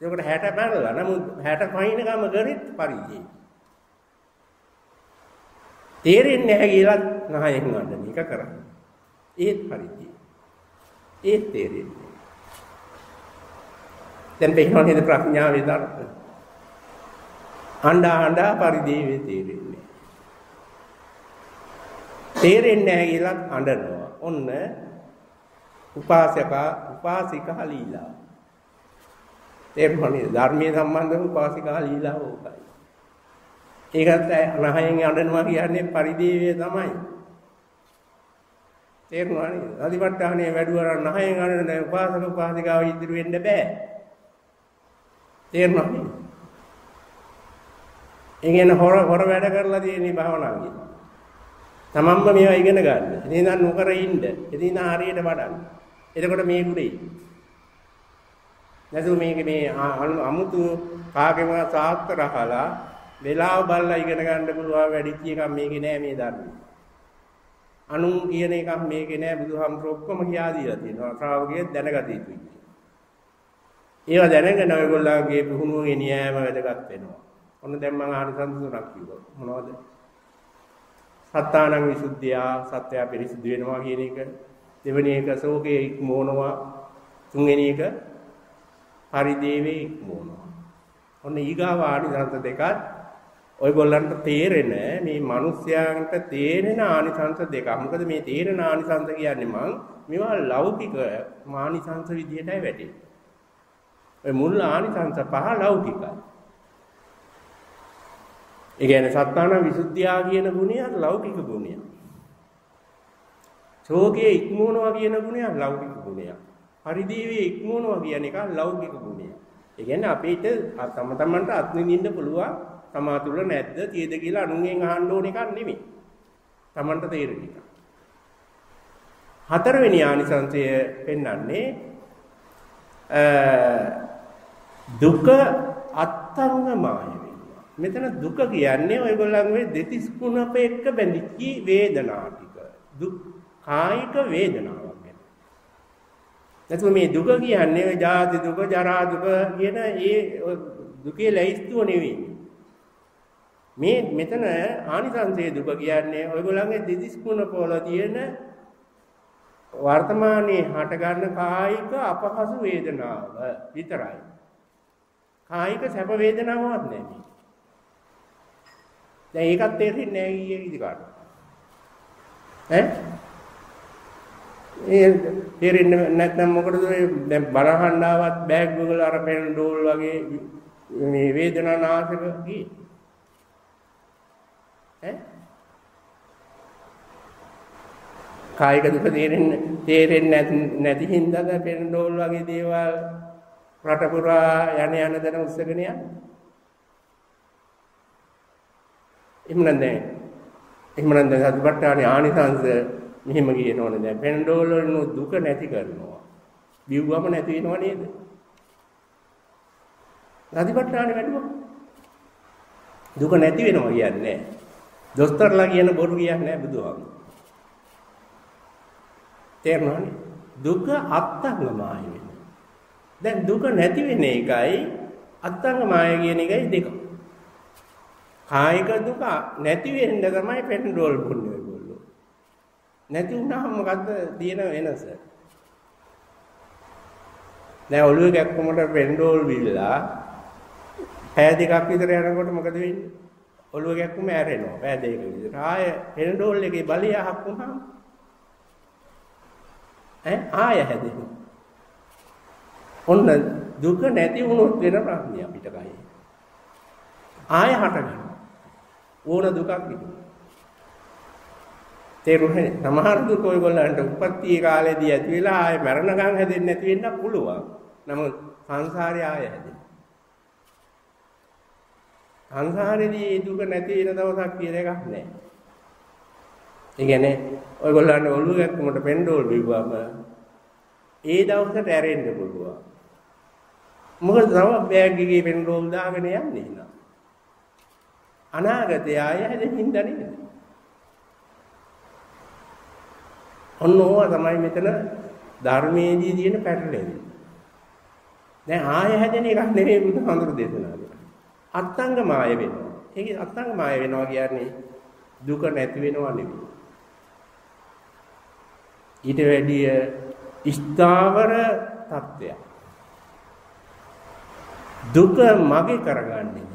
ඒකට 60 පැනලා නමුත් 60 පහින ගම කරෙත් පරිදේවේ. තේරෙන්නේ නැහැ කියලා නහයෙන් වඩන එක කරන්නේ. ඒත් පරිදේවේ. ඒත් තේරෙන්නේ. දැන් බෙහෙනවා නේද ප්‍රඥාවේ ධර්ම. අඬා අඬා පරිදේවේ තේරෙන්නේ. තේරෙන්නේ නැහැ කියලා අඬනවා. ඔන්න උපාසක උපාසිකා ලීලා. තේරුණානේ ධර්මයේ සම්බන්ධව උපාසිකා ලීලා ඕකයි. ඒකත් අනහයෙන් අඬනවා කියන්නේ පරිදේවේ තමයි. තේරුණානේ අදිපට්ඨානේ වැඩුවා නහයෙන් අඬන උපාසක උපාසිකාව ඉදිරි වෙන්න බෑ. තේරුණානේ ඒ කියන්නේ හොර හොර වැඩ කරලා තියෙන භාවනාවකින්. තමන්ම මේවා ඉගෙන ගන්න. ඉතින් නම් නොකර ඉන්න. ඉතින් හරියට වඩන්න. එතකොට මේ ගුණේ. නැතු මේක මේ අමුතු කාගේම සාත්‍තර අහලා වෙලාව බලලා ඉගෙන ගන්න පුළුවන් වැඩිච්ච එකක් මේකේ නෑ මේ ධර්මයේ. අනුන් කියන එකක් මේකේ නෑ බුදුහාමුදුර ඔක්කොම කියා දීලා තියෙනවා. ශ්‍රාවකයෙක් දැනගත යුතුයි. ඒවා දැනගෙන ඔයගොල්ලන්ගේ පුහුණුවේ නියම වැදගත් වෙනවා. ඔන්න දැන් මම ආනිසංස තුනක් කිව්වා. මොනවද? සත්තානං විසුද්ධිය සත්‍යය පිරිසිදු වෙනවා කියන එක. දෙවෙනි එක ශෝකයේ ඉක්මවනවා. තුන්වෙනි එක පරිදේවේ ඉක්මවනවා. ඔන්න ඊගාව ආනිසංස දෙකත් ඔයගොල්ලන්ට තේරෙන මේ මිනිස්යාන්ට තේරෙන ආනිසංස දෙක. මොකද මේ තේරෙන ආනිසංස කියන්නේ මං මේවා ලෞකික මානිසංස විදියටයි වැටෙන්නේ. ඔය මුල් ආනිසංස පහ ලෞකිකයි. ඒ කියන්නේ සත්තාන විසුද්ධියා කියන ගුණය ලෞකික ගුණයක්. ශෝකයේ ඉක්මවනවා කියන ගුණය ලෞකික ගුණයක්. පරිදීවේ ඉක්මවනවා කියන එක ලෞකික ගුණයක්. ඒ කියන්නේ අපිට තම තමන්ට අත්විඳින්න පුළුවන් තමා තුළ නැද්ද තියද කියලා අනුන්ගෙන් අහන්න ඕන එකක් නෙමෙයි. තමන්ට තේරෙන එක. හතරවෙනි ආනිසංසය පෙන්වන්නේ දුක අත්තංගමාය මෙතන දුක කියන්නේ ඔයගොල්ලන්ගේ දෙතිස් කුණප එක්ක බැඳිච්ච වේදනා ටික. දුක් කායික වේදනාවක් ගැන. නැත්නම් මේ දුක කියන්නේ ඔය ජාති දුක, ජරා දුක කියන ඒ දුකේ ලැයිස්තුව නෙවෙයි. මේ මෙතන ආනිසංසයේ දුක කියන්නේ ඔයගොල්ලන්ගේ දෙතිස් කුණප වල තියෙන වර්තමානයේ හට ගන්න කායික අපහසු වේදනාව විතරයි. කායික සැප වේදනාවක් නෙමෙයි. දැන් ඒකත් තේරෙන්නේ නැහැ ඊයේ ඉදිකාට. ඈ? ඒ තේරෙන්නේ නැත්නම් මොකටද දැන් බරහන් ආවත් බෑග් වල අර පෙන් ඩෝල් වගේ මේ වේදනා නාශක ගියේ ඈ කායික දුක තේරෙන්නේ තේරෙන්නේ නැති හින්දාද පෙන් ඩෝල් වගේ දේවල් රට පුරා යන යන දන උස්සගෙන යන්නේ එහෙමනම් දැන් එහෙමනම් දැන් සතිපට්ඨානේ ආනිසංශ මෙහෙම කියනවනේ දැන් පෙන්ඩෝල් වලින් දුක නැති කරනවා. බිව්වම නැති වෙනව නේද? සතිපට්ඨානේ වැඩිම දුක නැති වෙනවා කියන්නේ දොස්තරලා කියන බොරු කියන්නේ නැහැ බුදුහාමුදුරුවෝ. තේරෙනවනේ? දුක අත්ංගමාය වෙනවා. දැන් දුක නැති වෙන එකයි අත්ංගමාය කියන එකයි දෙක. කායික දුක නැති වෙන්න තමයි පෙන්ඩෝල් පුන්නේ ඒගොල්ලෝ. නැති වුණාම මොකද්ද තියෙන වෙනස? දැන් ඔළුවේ ගැක්කමට පෙන්ඩෝල් විල්ලා පෑ දෙකක් විතර යනකොට මොකද වෙන්නේ? ඔළුව ගැක්කුම ඇරෙනවා පෑ දෙකක විතර. ආය පෙන්ඩෝල් එකේ බලිය අහක් වුණාම ඈ ආය හැදෙනවා. ඔන්න දුක නැති වුණොත් වෙන ප්‍රශ්නේ අපිට කයි. ආය හටගන්නවා. ඕන දුකක් තිබුණා. තේරුණේ සමහර දුක ඔයගොල්ලන්ට උපත්ති කාලේදී ඇති වෙලා ආයෙ මරණකම් හැදෙන්නේ නැති වෙන්න පුළුවන්. නමුත් සංසාරේ ආයෙ හැදෙනවා. සංසාරේදී මේ දුක නැති වෙන දවසක් කියලා එකක් නැහැ. ඒ කියන්නේ ඔයගොල්ලන්ට ඔළුව ගැක්කමට පෙන්ඩෝල් බිව්වම ඒ දවසට ඇරෙන්න පුළුවන්. මොකද තව බෑග් එකේ පෙන්ඩෝල් දාගෙන යන්නේ නේද? අනාගතය ආය හැදෙන්න නේද? ඔන්න ඕවා තමයි මෙතන ධර්මයේදී තියෙන පැටලෙවි. දැන් ආය හැදෙන එකක් නෙමෙයි බුදුහාමුදුරු දේශනා කරන්නේ. අත්ංග මාය වෙනවා. ඒක අත්ංග මාය වෙනවා කියන්නේ දුක නැති වෙනවා නෙමෙයි. ඊට වැඩිය ස්ථාවර තත්ත්වයක්. දුක මගේ කරගන්නේ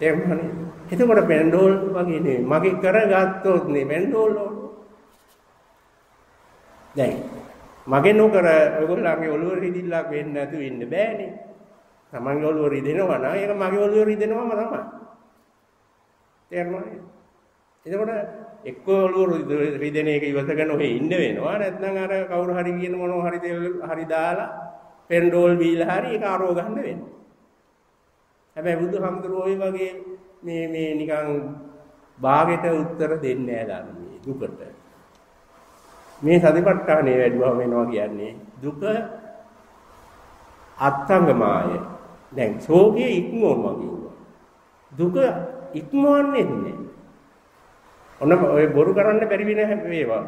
තේරුණානේ. එතකොට පෙන්ඩෝල් වගේ නෙවෙයි. මගේ කරගත්තොත් නේ පෙන්ඩෝල් දැන් මගේ නොකර ඔයගොල්ලන්ගේ ඔළුව රිදිල්ලක් වෙන්නේ නැතුව ඉන්න බෑනේ. Tamange ඔළුව රිදෙනවා නම් ඒක මගේ ඔළුව රිදෙනවම තමයි. තේරුණානේ. එතකොට එක්ක ඔළුව රිදෙන එක ඉවසගෙන ඔහෙ ඉන්න වෙනවා. නැත්නම් අර කවුරු හරි කියන මොනවා හරි හරි දාලා පෙන්ඩෝල් බීලා හරි ඒක ආරෝ ගන්න වෙනවා. හැබැයි බුදුහාමුදුරුවෝ ওই වගේ මේ මේ නිකන් භාගෙට උත්තර දෙන්නේ නැහැ ධර්මයේ දුකට. මේ සතිපට්ඨානය වැඩිවම වෙනවා කියන්නේ දුක අත්ංගමාය. දැන් ශෝකයේ ඉක්මවනවා කියනවා. දුක ඉක්මවන්නේ නැහැ. ඔන්න ඔය බොරු කරන්න බැරි වෙන වේවා.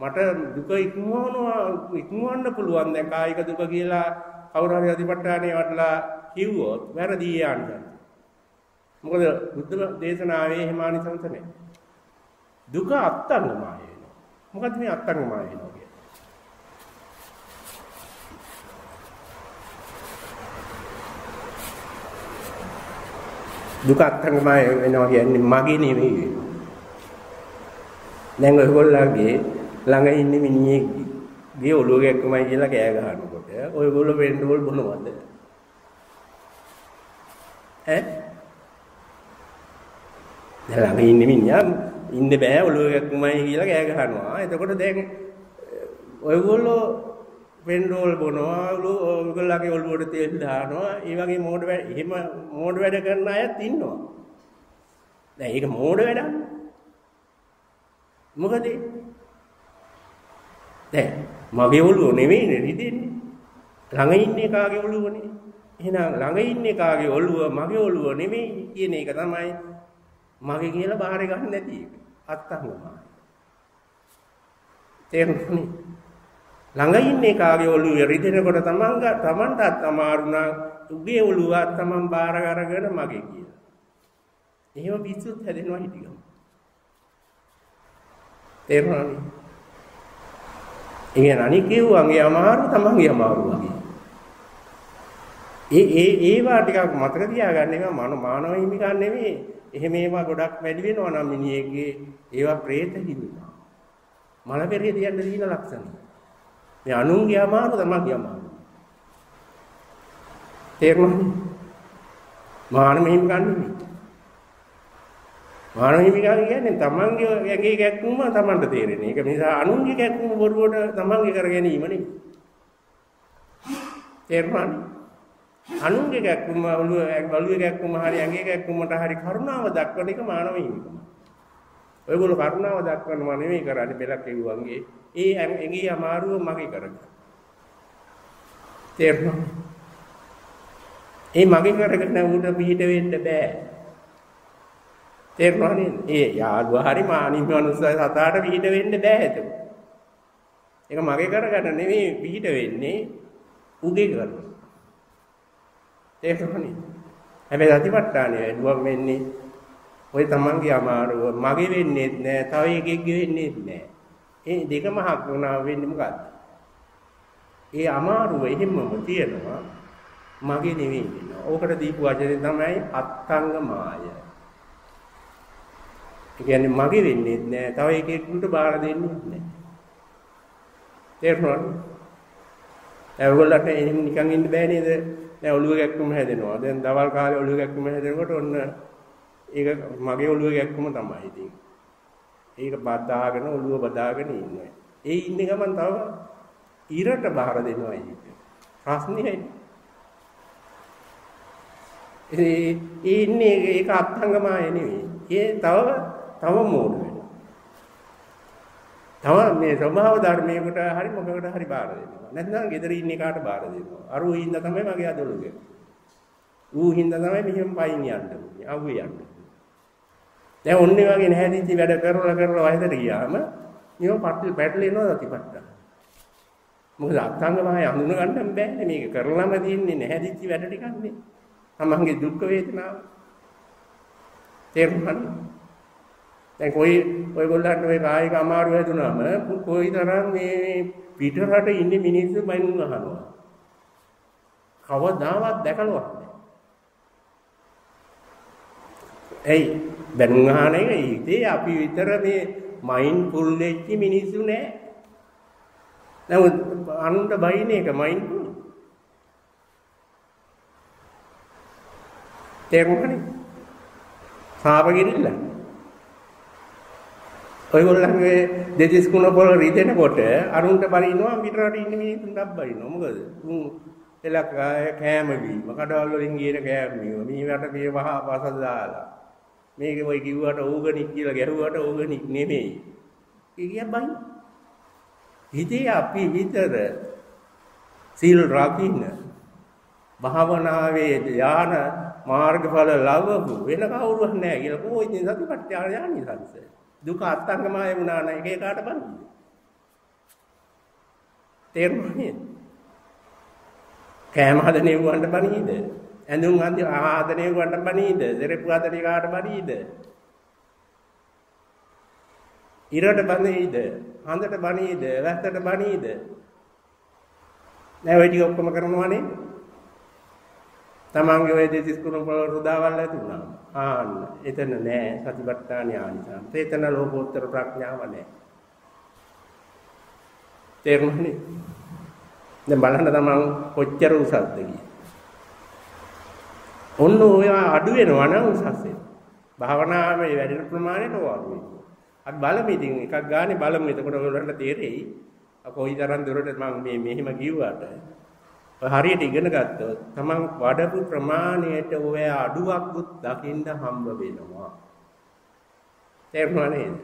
මට දුක ඉක්මවනවා ඉක්මවන්න පුළුවන් දැන් කායික දුක කියලා කවුරු හරි අධිපට්ඨානේ වටලා කිව්වොත් වැරදි යන්නේ. මොකද බුද්ධ දේශනාවේ එහෙම ආනිසංස නැහැ. දුක අත්ංගමාය වෙනවා. මොකද මේ අත්ංගමාය වෙනවා කියන්නේ? දුක අත්ංගමාය වෙනවා කියන්නේ මගේ නෙවෙයි. දැන් ඔයගොල්ලන්ගේ ළඟ ඉන්න මිනිහෙක් ගේ ඔළුව ගැක්කමයි කියලා කෑ ගහනකොට ඔයගොල්ලෝ වෙන්ඩෝල් බොනවද? ඈ දැන් ළඟ ඉන්න මිනිහා ඉන්න බෑ ඔළුව ගැක්කමයි කියලා කෑ ගහනවා. එතකොට දැන් ඔයගොල්ලෝ පෙන්ඩෝල් බොනවා ඔයගොල්ලෝගේ ඔළුවට තෙල් දානවා. ඒ වගේ මෝඩ වැඩ එහෙම මෝඩ වැඩ කරන අයත් ඉන්නවා. දැන් ඒක මෝඩ වැඩක්. මොකද දැන් මගේ ඔළුව නෙවෙයිනේ රිදෙන්නේ. ළඟ ඉන්නේ කාගේ ඔළුවනේ. එහෙනම් ළඟ ඉන්නේ කාගේ ඔළුව මගේ ඔළුව නෙමෙයි කියන එක තමයි මගේ කියලා බාහිර ගන්න නැති එක. අත්තංගමයි. තේරුණේ? ළඟ ඉන්නේ කාගේ ඔළුව රිදෙනකොට තමන් තමන්ටත් අමාරු නම් උගේ ඔළුවත් තමන් බාර අරගෙන මගේ කියලා. එහෙම පිස්සුත් හැදෙනවා හිටියම. තේරුණානේ? ඉතින් අනික කිව්වන්ගේ අමාරු තමන්ගේ අමාරු වගේ. ඒ ඒ ඒවා ටිකක් මතක තියාගන්න එක මන මානව හිමිකම් නෙමෙයි. එහෙම ඒවා ගොඩක් වැඩි වෙනවා නම් මිනිහෙක්ගේ ඒවා പ്രേත හිමිකම්. මල පෙරේ තියන්න තියෙන ලක්ෂණ. මේ අනුන්ගේ අමාරු තමන්ගේ අමාරු. තේරුණානේ? මාන මෙහිම ගන්නෙ. මාන මෙහිම ගන්න කියන්නේ තමන්ගේ ඇඟේ කැක්කුම තමන්ට තේරෙන්නේ. ඒක නිසා අනුන්ගේ කැක්කුම බොරුවට තමන්ගේ කර ගැනීම නෙමෙයි. තේරුණානේ? අනුන්ගේ කැක්කුම ඔළුව ඔළුවේ කැක්කුම හරි ඇඟේ කැක්කුමට හරි කරුණාව දක්වන එක මානව හිමිකම. ඔයගොල්ලෝ කරුණාව දක්වනවා නෙමෙයි කරන්නේ බෙලක් එවුවන්ගේ. ඒ ඇඟේ අමාරුව මගේ කරගන්න. තේරුණා? ඒ මගේ කරගෙන උඩ පිට වෙන්න බෑ. තේරුණා නේද? ඒ යාළුවා හරි මානිම මනුස්සය සතාට පිට වෙන්න බෑ ඒක. ඒක මගේ කරගන්න නෙමෙයි පිට වෙන්නේ උගේ කරගන්න. තේරුණා නේද? හැබැයි අතිපට්ඨානය වැඩුවම් වෙන්නේ ඔය තමන්ගේ අමාරුව මගේ වෙන්නේ නැහැ, තව එකෙක්ගේ වෙන්නේ නැහැ. ඒ දෙකම හක් වුණා වෙන්නේ මොකද්ද? ඒ අමාරුව එහෙමම තියෙනවා මගේ නෙවෙයි වෙනවා. ඕකට දීපු වචනේ තමයි අත්තංග මාය. ඒ කියන්නේ මගේ වෙන්නේ නැහැ, තව එකෙකුට බාර දෙන්නේ නැහැ. තේරුණාද? ඒගොල්ලන්ට එහෙම නිකන් ඉන්න බෑ නේද? දැන් ඔළුව ගැක්කුම හැදෙනවා. දැන් දවල් කාලේ ඔළුව ගැක්කුම හැදෙනකොට ඔන්න ඒක මගේ ඔළුව ගැක්කුම තමයි ඉතින්. ඒක බදාගෙන ඔළුව බදාගෙන ඉන්නවා. ඒ ඉන්න ගමන් තව ඉරට බාර දෙනවා ඒක. ප්‍රශ්නේ ඒ ඉන්නේ ඒක අත්ංගමාය නෙවෙයි. ඒ තව තව මෝඩ වෙනවා. තව මේ ස්වභාව ධර්මයකට හරි මොකකට හරි බාර දෙනවා. නැත්නම් gedara ඉන්න එකාට බාර දෙනවා. අර ඌ හින්දා තමයි මගේ අදලුගේ. ඌ හින්දා තමයි මෙහෙම පයින් යන්නේ. අවුවේ යන්නේ. දැන් ඔන්නේ වගේ නැහැදිච්ච වැඩ කරලා කරලා වයසට ගියාම මේව පට්ටි පැටලෙනවා දතිපට්ට. මොකද අත්ංගමහය අඳුන ගන්න බෑනේ මේක කරලම තියෙන්නේ නැහැදිච්ච වැඩ ටිකක් නේ. තමන්ගේ දුක් වේදනාව තේරුණාද? දැන් කොයි ඔයගොල්ලන්ට ඔය කායික අමාරු හැදුනම කොයිතරම් මේ පිටරට ඉන්නේ මිනිස්සු බයින් අහනවා. කවදාවත් දැකලවත් නැහැ. එයි බැනුම් අහන එක ඉතින් අපි විතර මේ මයින්ඩ්ෆුල් වෙච්ච මිනිස්සු නෑ. නමුත් අනුන්ට බයින එක මයින්ඩ්ෆුල්. තේරුණානේ? සාප ගිරිල්ල. ඔයගොල්ලන්ගේ දෙතිස් කුණ පොළ රිදෙනකොට අරුන්ට බලිනවා පිටරට ඉන්න මිනිස්සුන්ට බලිනවා. මොකද? උන් එලක කෑම වීම, කඩවල වලින් ගියන කෑම වීම, මීවට මේ වහ පසද දාලා. මේක ඔය කිව්වට ඕගනික් කියලා ගැහුවට ඕගනික් නෙමෙයි. ඒ කිය බයි. හිතේ අපි විතර සීල් රකින්න භාවනාවේ ඥාන මාර්ගඵල ලැබපු වෙන කවුරුවත් නැහැ කියලා කොහොම ඉතින් සතිපට්ඨාන යන්නේ සංස. දුක අත්ංගමය වුණා නම් ඒක ඒකට බන්නේ. තේරුණානේ? කෑම හදනේ වුණාට බනීද? ඇඳුම් අඳි ආදනේ වුණාට බනීද? දෙරපු හදනේ කාට බනීද? ඉරට බනීද? හඳට බනීද? වැස්සට බනීද? නෑ ඔය ටික ඔක්කොම කරනවානේ. තමන්ගේ ඔය දෙතිස් කුණු පොළ රුදාවල් ඇති වුණා. ආන්න එතන නෑ සතිපට්ඨාන ඥානසම්. එතන ලෝකෝත්තර ප්‍රඥාව නෑ. තේරුණානේ? දැන් බලන්න තමන් කොච්චර උසස්ද කියලා. ඔන්න ඔය අඩු වෙනවා නම් උසස් වෙනවා. භාවනාවේ වැඩෙන ප්‍රමාණයට ඕවා අඩු වෙනවා. අත් බලමු ඉතින් එකක් ගානේ බලමු එතකොට ඔයගොල්ලන්ට තේරෙයි. කොයිතරම් දුරට මම මේ මෙහෙම කිව්වට හරියට ඉගෙන ගත්තොත් තමන් වඩපු ප්‍රමාණයට ඔය අඩුවක්වත් දකින්න හම්බ වෙනවා. තේරුණා නේද?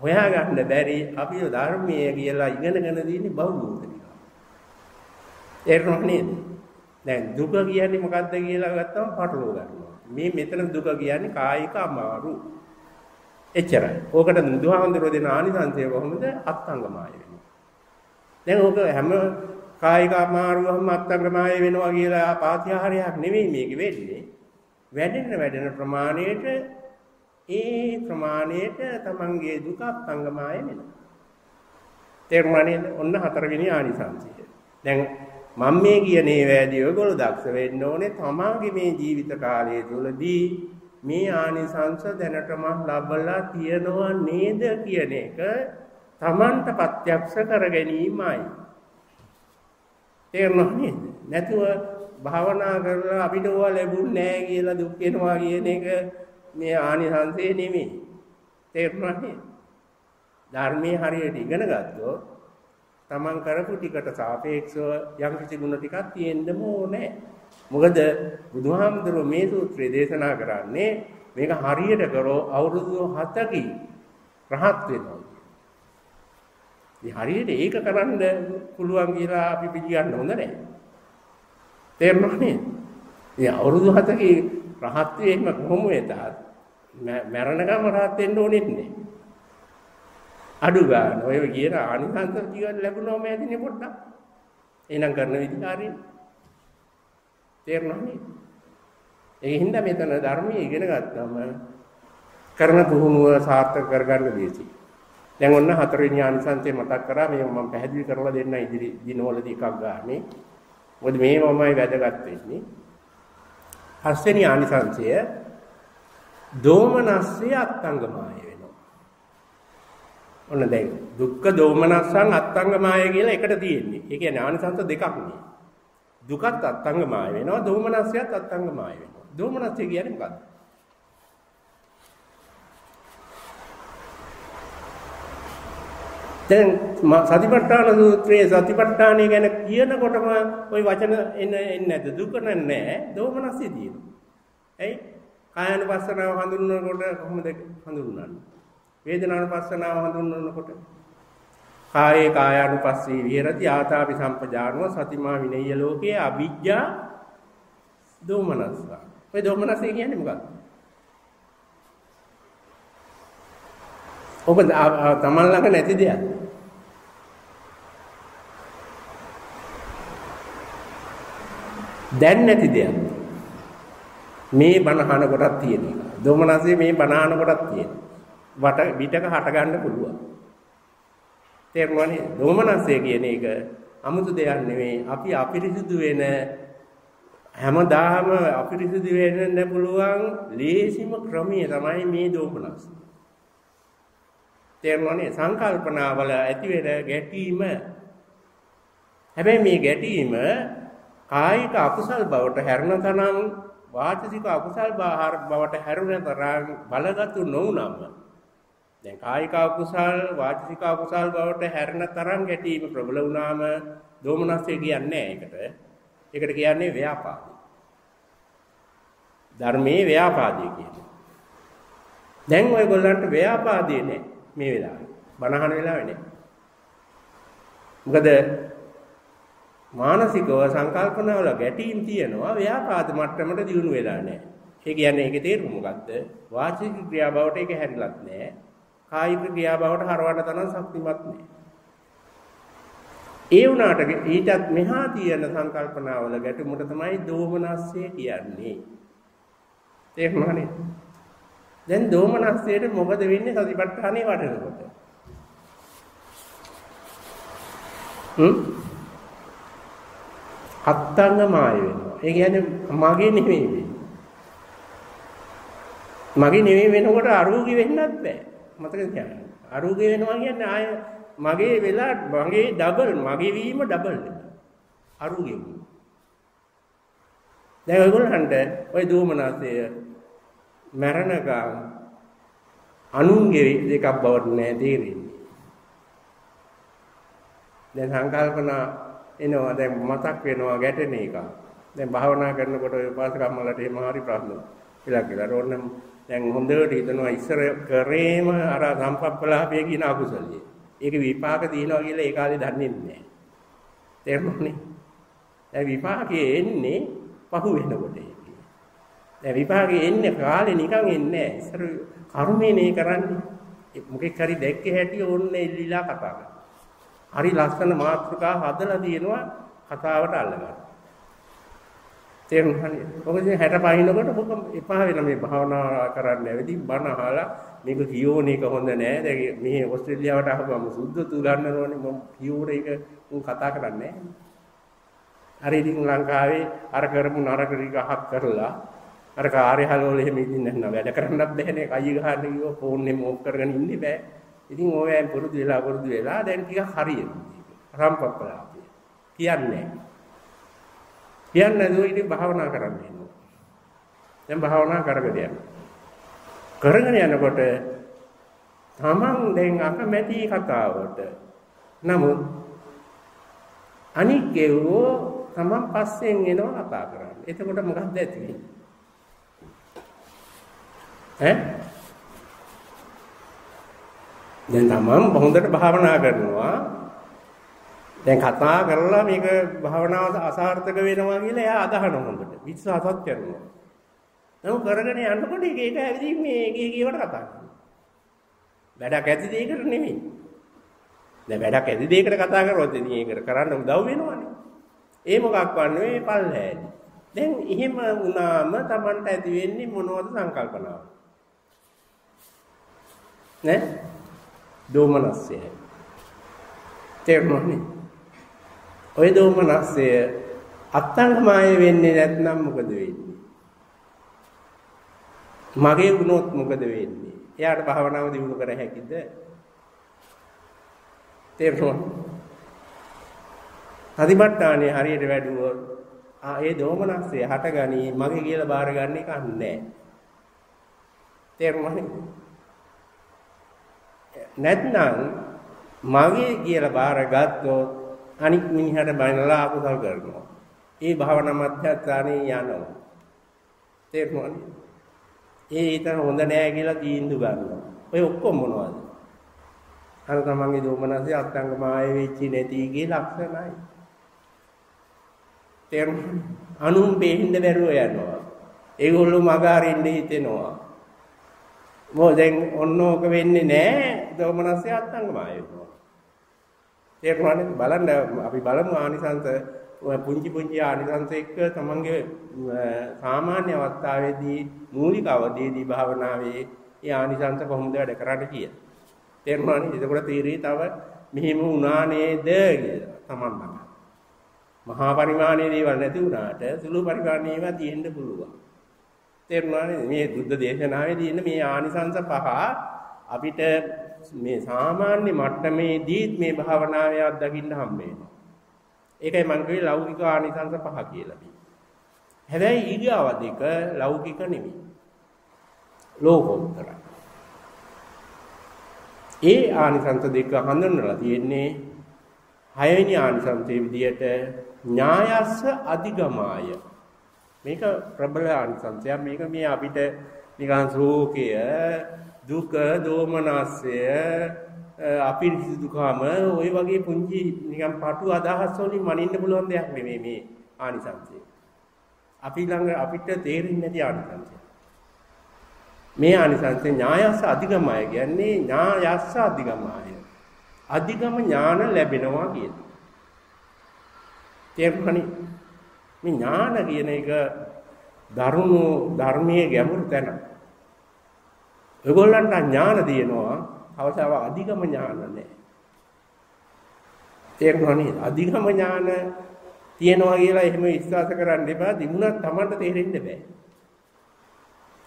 හොයාගන්න බැරි අපි ධර්මයේ කියලා ඉගෙනගෙන දින්නේ බෞද්ධ ටික. තේරුණා නේද? දැන් දුක කියන්නේ මොකද්ද කියලා ගත්තම පටලව ගන්නවා. මේ මෙතන දුක කියන්නේ කායික අමාරු. එච්චරයි. ඕකට බුදුහාමුදුරුවෝ දෙන ආනිසංසය කොහොමද? අත්ංගමාය වෙනවා. දැන් ඕක හැම කායික අමාරුවම අත්ංගමාය වෙනවා කියලා පාතිහාරයක් නෙවෙයි මේක වෙන්නේ. වැඩෙන වැඩෙන ප්‍රමාණයට ඒ ප්‍රමාණයට තමන්ගේ දුක අත්ංගමාය වෙනවා. තේරුණානේ? ඔන්න හතරවෙනි ආනිසංසය. දැන් මම මේ කියන ඒවැදී ඔයගොල්ලෝ දක්ෂ වෙන්න ඕනේ තමාගේ මේ ජීවිත කාලය තුළදී මේ ආනිසංස දැනටම ලබලා තියනවා නේද කියන එක Tamanට ප්‍රත්‍යක්ෂ කර ගැනීමයි. තේරුණා නේද? නැතුව භාවනා කරලා අපිට ඕවා ලැබුන්නේ නැහැ කියලා දුක් වෙනවා කියන එක මේ ආනිසංසය නෙමෙයි. තේරුණා නේද? ධර්මයේ හරියට ඉගෙන ගත්තොත් තමන් කරපු ටිකට සාපේක්ෂව යම් කිසි ගුණ ටිකක් තියෙන්නම ඕනේ. මොකද බුදුහාමුදුරුවෝ මේ සූත්‍රය දේශනා කරන්නේ මේක හරියට කරෝ අවුරුදු 7කින් රහත් වෙනවා. මේ හරියට ඒක කරන්න පුළුවන් කියලා අපි පිළිගන්න හොඳ නැහැ. තේරුණා නේද? මේ අවුරුදු 7කේ රහත් වීම කොහොම වෙතත් මරණකම රහත් වෙන්න ඕනෙත් නෑ. අඩු ගන්න ඔය කියන ආනිසංස ජීවිත ලැබුණාම ඇතිනේ පොඩ්ඩක්. එහෙනම් කරන විදිහාරින් තේරුණා නේද? ඒ හින්දා මෙතන ධර්මයේ ඉගෙන ගත්තම කරන පුහුණුව සාර්ථක කරගන්න දෙසි. දැන් ඔන්න හතරවෙනි ආනිසංසය මතක් කරා මේ මම පැහැදිලි කරලා දෙන්න ඉදිරි දිනවලදී එකක් ගානේ. මොකද මේවමයි වැදගත් වෙන්නේ. පස්වෙනි ආනිසංසය දෝමනස්සේ අත්ංගමාය වෙනවා. ඔන්න දැන් දුක්ඛ දෝමනස්සං අත්ංගමාය කියලා එකට තියෙන්නේ. ඒ කියන්නේ ආනිසංස දෙකක් නේ. දුකත් අත්ංගමාය වෙනවා, දෝමනස්සයත් අත්ංගමාය වෙනවා. දෝමනස්සය කියන්නේ මොකක්ද? දැන් සතිපට්ඨාන සූත්‍රයේ සතිපට්ඨානය ගැන කියනකොටම ওই වචන එන්න එන්නේ නැද්ද? දුක නැහැ. දෝමනස්සේ තියෙනවා. ඇයි? කායानुපස්සනාව හඳුන්වනකොට කොහොමද හඳුන්වන්නේ? වේදනානුපස්සනාව හඳුන්වනකොට කායේ කායानुපස්සී විහෙරති ආතාපි සම්පජානෝ සතිමා විනේය ලෝකේ අවිජ්ජා දෝමනස්සා. ඔය දෝමනස්සේ කියන්නේ මොකක්ද? ඔබ තමන් ළඟ නැති දෙයක්. දැන් නැති දෙයක්. මේ බණහන කොටක් තියෙන එක. දෝමනසේ මේ බණහන කොටක් තියෙන. වට පිටක හට ගන්න පුළුවන්. තේරුණානේ? දෝමනසේ කියන එක 아무තු දෙයක් නෙවෙයි. අපි අපිරිසුදු වෙන හැමදාම අපිරිසුදු වෙන්න පුළුවන් ලේසිම ක්‍රමය තමයි මේ දෝමනස. තේරුණානේ? සංකල්පනාවල ඇති වෙන ගැටීම හැබැයි මේ ගැටීම කායික අකුසල් බවට හැරෙන තරම් වාචසික අකුසල් බවට හැරුණ තරම් බලගතු නොවුනම දැන් කායික අකුසල් වාචසික අකුසල් බවට හැරෙන තරම් ගැටීම ප්‍රබල වුණාම දෝමනස්ය කියන්නේ ඒකට. ඒකට කියන්නේ ව්‍යාපාදේ. ධර්මයේ ව්‍යාපාදේ කියන්නේ. දැන් ඔයගොල්ලන්ට ව්‍යාපාදේ නෑ මේ වෙලාවේ. බනහන වෙලාවේ නෑ. මොකද මානසිකව සංකල්පනවල ගැටීම් තියෙනවා ව්‍යාපාද මට්ටමට දියුණු වෙලා නැහැ. ඒ කියන්නේ ඒකේ තේරුම මොකද්ද? වාචික ක්‍රියා බවට ඒක හැරිලත් නැහැ. කායික ක්‍රියා බවට හරවන්න තරම් ශක්තිමත් නැහැ. ඒ වුණාට ඊටත් මෙහා තියෙන සංකල්පනාවල ගැටුමට තමයි දෝමනස්සේ කියන්නේ. තේරුණානේ? දැන් දෝමනස්සේට මොකද වෙන්නේ සතිපට්ඨානේ වඩනකොට? හ්ම් අත්තංග මාය වෙනවා. ඒ කියන්නේ මගේ නෙමෙයි වෙන්නේ. මගේ නෙමෙයි වෙනකොට අරූගි වෙන්නත් බෑ. මතකද කියන්නේ? අරූගි වෙනවා කියන්නේ ආය මගේ වෙලා මගේ ඩබල් මගේ වීම ඩබල් වෙනවා. අරූගි. දැන් ඔයගොල්ලන්ට ওই දෝමනසය මරණකම් අනුන්ගේ දෙකක් බවට නෑ තේරෙන්නේ. දැන් සංකල්පනා එනවා දැන් මතක් වෙනවා ගැටෙන එක. දැන් භාවනා කරනකොට ඔය පාසකම්මලට එහෙම හරි ප්‍රශ්න. කියලා කියලා. ඕනම් දැන් හොඳට හිතනවා ඉස්සර කරේම අර සම්පප්පලාපය කියන අකුසලිය. ඒක විපාක දිනනවා කියලා ඒ කාලේ දන්නේ නැහැ. තේරුණානේ? දැන් විපාකේ එන්නේ පහු වෙනකොට ඒකේ. දැන් විපාකේ එන්නේ කාලේ නිකන් එන්නේ නැහැ. ඉස්සර කර්මේනේ කරන්නේ. මොකෙක් හරි දැක්කේ හැටි ඕන්නේ ඉල්ලීලා කතා කරනවා. හරි ලස්සන මාතෘකා හදලා තියෙනවා කතාවට අල්ලගන්න. තේරුණානේ? ඔක ඉතින් 60 පහිනකොට ඔක එපා වෙන මේ භාවනා කරන්න ඇවිදි බණ අහලා මේක කියෝන එක හොඳ නෑ. දැන් මේ ඕස්ට්‍රේලියාවට ආවම සුද්ධ තු ගන්නනෝනේ මම කියෝර එක උන් කතා කරන්නේ නෑ. ඉතින් ලංකාවේ අර කරමු නරක ටික අහක් කරලා අර කාර්යහල වල එහෙම ඉඳින්න නැත්නම් වැඩ කරන්නත් බෑනේ කයි ගහන්න කිව්ව ෆෝන් එකම ඕෆ් කරගෙන ඉන්නේ බෑ. ඉතින් ඕයන් පුරුදු වෙලා පුරුදු වෙලා දැන් ටිකක් හරියනවා. රම්පප්පලාපිය. කියන්නේ. කියන්නේ නෝ ඉතින් භාවනා කරන්න ඉන්නවා. දැන් භාවනා කරගෙන යනවා. කරගෙන යනකොට තමන් දැන් අකමැති කතාවට. නමුත් අනික් ඒවෝ තමන් පස්සෙන් එනවා කතා කරන්නේ. එතකොට මොකක්ද ඇති වෙන්නේ? ඈ දැන් තමන් හොඳට භාවනා කරනවා. දැන් කතා කරලා මේක භාවනාව අසාර්ථක වෙනවා කියලා එයා අදහන හොඳට. විශ්වාසත් කරනවා. නමුත් කරගෙන යනකොට ඒක ඒක ඇවිදින් මේ එක කියවට කතා කරනවා. වැඩක් ඇති දෙයකට නෙමෙයි. දැන් වැඩක් ඇති දෙයකට කතා කරොත් ඉතින් ඒකට කරන්න උදව් වෙනවනේ. ඒ මොකක් වන්නේ? මේ පල්හැලි දැන් එහෙම වුණාම Tamanට ඇති වෙන්නේ මොනවද සංකල්පනාව? නේ? දෝමනස්සයයි. තේරුණානේ? ওই දෝමනස්සය අත්තංගමාය වෙන්නේ නැත්නම් මොකද වෙන්නේ? මගේ වුණොත් මොකද වෙන්නේ? එයාට භාවනාව දිනු කර හැකිද? තේරුණා? අදිමට්ටානේ හරියට වැඩුවොත් ආ ඒ දෝමනස්සය හටගනි මගේ කියලා බාර ගන්න එක නැහැ. තේරුණානේ? නැත්නම් මගේ කියලා බාරගත්තොත් අනික් මිනිහට බනලා අකුසල් කරනවා. ඒ භාවනා මධ්‍යස්ථානේ යනවා. තේරුණාද? ඒ ඊතන හොඳ නෑ කියලා තීන්දුව ගන්නවා. ඔය ඔක්කොම මොනවද? අර තමන්ගේ දෝමනසේ අත්ංග මාය වෙච්චි නැති ගේ ලක්ෂණයි. තේරුණාද? අනුන් බෙහෙන්න බැරුව යනවා. ඒගොල්ලෝ මග අරින්න හිතෙනවා. මොකද දැන් ඔන්න ඕක වෙන්නේ නැහැ දෝමනස්සේ අත්ංගමාය වෙනවා. තේරුණානේ බලන්න අපි බලමු ආනිසංස පුංචි පුංචි ආනිසංස එක්ක තමන්ගේ සාමාන්‍ය අවස්ථාවේදී මූලික අවදීදී භාවනාවේ ඒ ආනිසංස කොහොමද වැඩ කරන්නේ කියලා. තේරුණානේ? එතකොට තීරී තව මෙහිම වුණා නේද කියලා තමන් මම. මහා පරිමාණයේ දේවල් නැති වුණාට සුළු පරිමාණයේ ඒවා තියෙන්න පුළුවන්. තේරුණානේ? මේ බුද්ධ දේශනාවේදී ඉන්න මේ ආනිසංස පහ අපිට මේ සාමාන්‍ය මට්ටමේදී මේ භාවනාවේ අත්දකින්න හම්බ වෙනවා. ඒකයි මම කිව්වේ ලෞකික ආනිසංස පහ කියලා. හැබැයි ඊගාව දෙක ලෞකික නෙමෙයි. ලෝකෝත්තරයි. ඒ ආනිසංස දෙක හඳුන්වලා තියෙන්නේ හයවෙනි ආනිසංසයේ විදියට ඥායස්ස අධිගමාය. මේක ප්‍රබල ආනිසංසයක්. මේක මේ අපිට නිකන් ශෝකය දුක, දෝමනස්සය, අපිරිසිදුකම ওই වගේ පුංචි නිකන් පටු අදහස් වලින් මනින්න පුළුවන් දෙයක් නෙමෙයි මේ ආනිසංසය. අපි ළඟ අපිට තේරෙන්නේ නැති ආනිසංසය. මේ ආනිසංසය ඥායස්ස අධිගමය කියන්නේ ඥායස්ස අධිගමය. අධිගම ඥාන ලැබෙනවා කියන්නේ. තේරුණානේ? මේ ඥාන කියන එක දරුණු ධර්මයේ ගැඹුරු තැනක්. ඒගොල්ලන්ට ඥාන දිනනවා අවසාව අධිගම ඥාන නැහැ. තේරුණානේ? අධිගම ඥාන තියනවා කියලා එහෙම විශ්වාස කරන්න එපා. දිනුනත් Tamanට තේරෙන්න බෑ.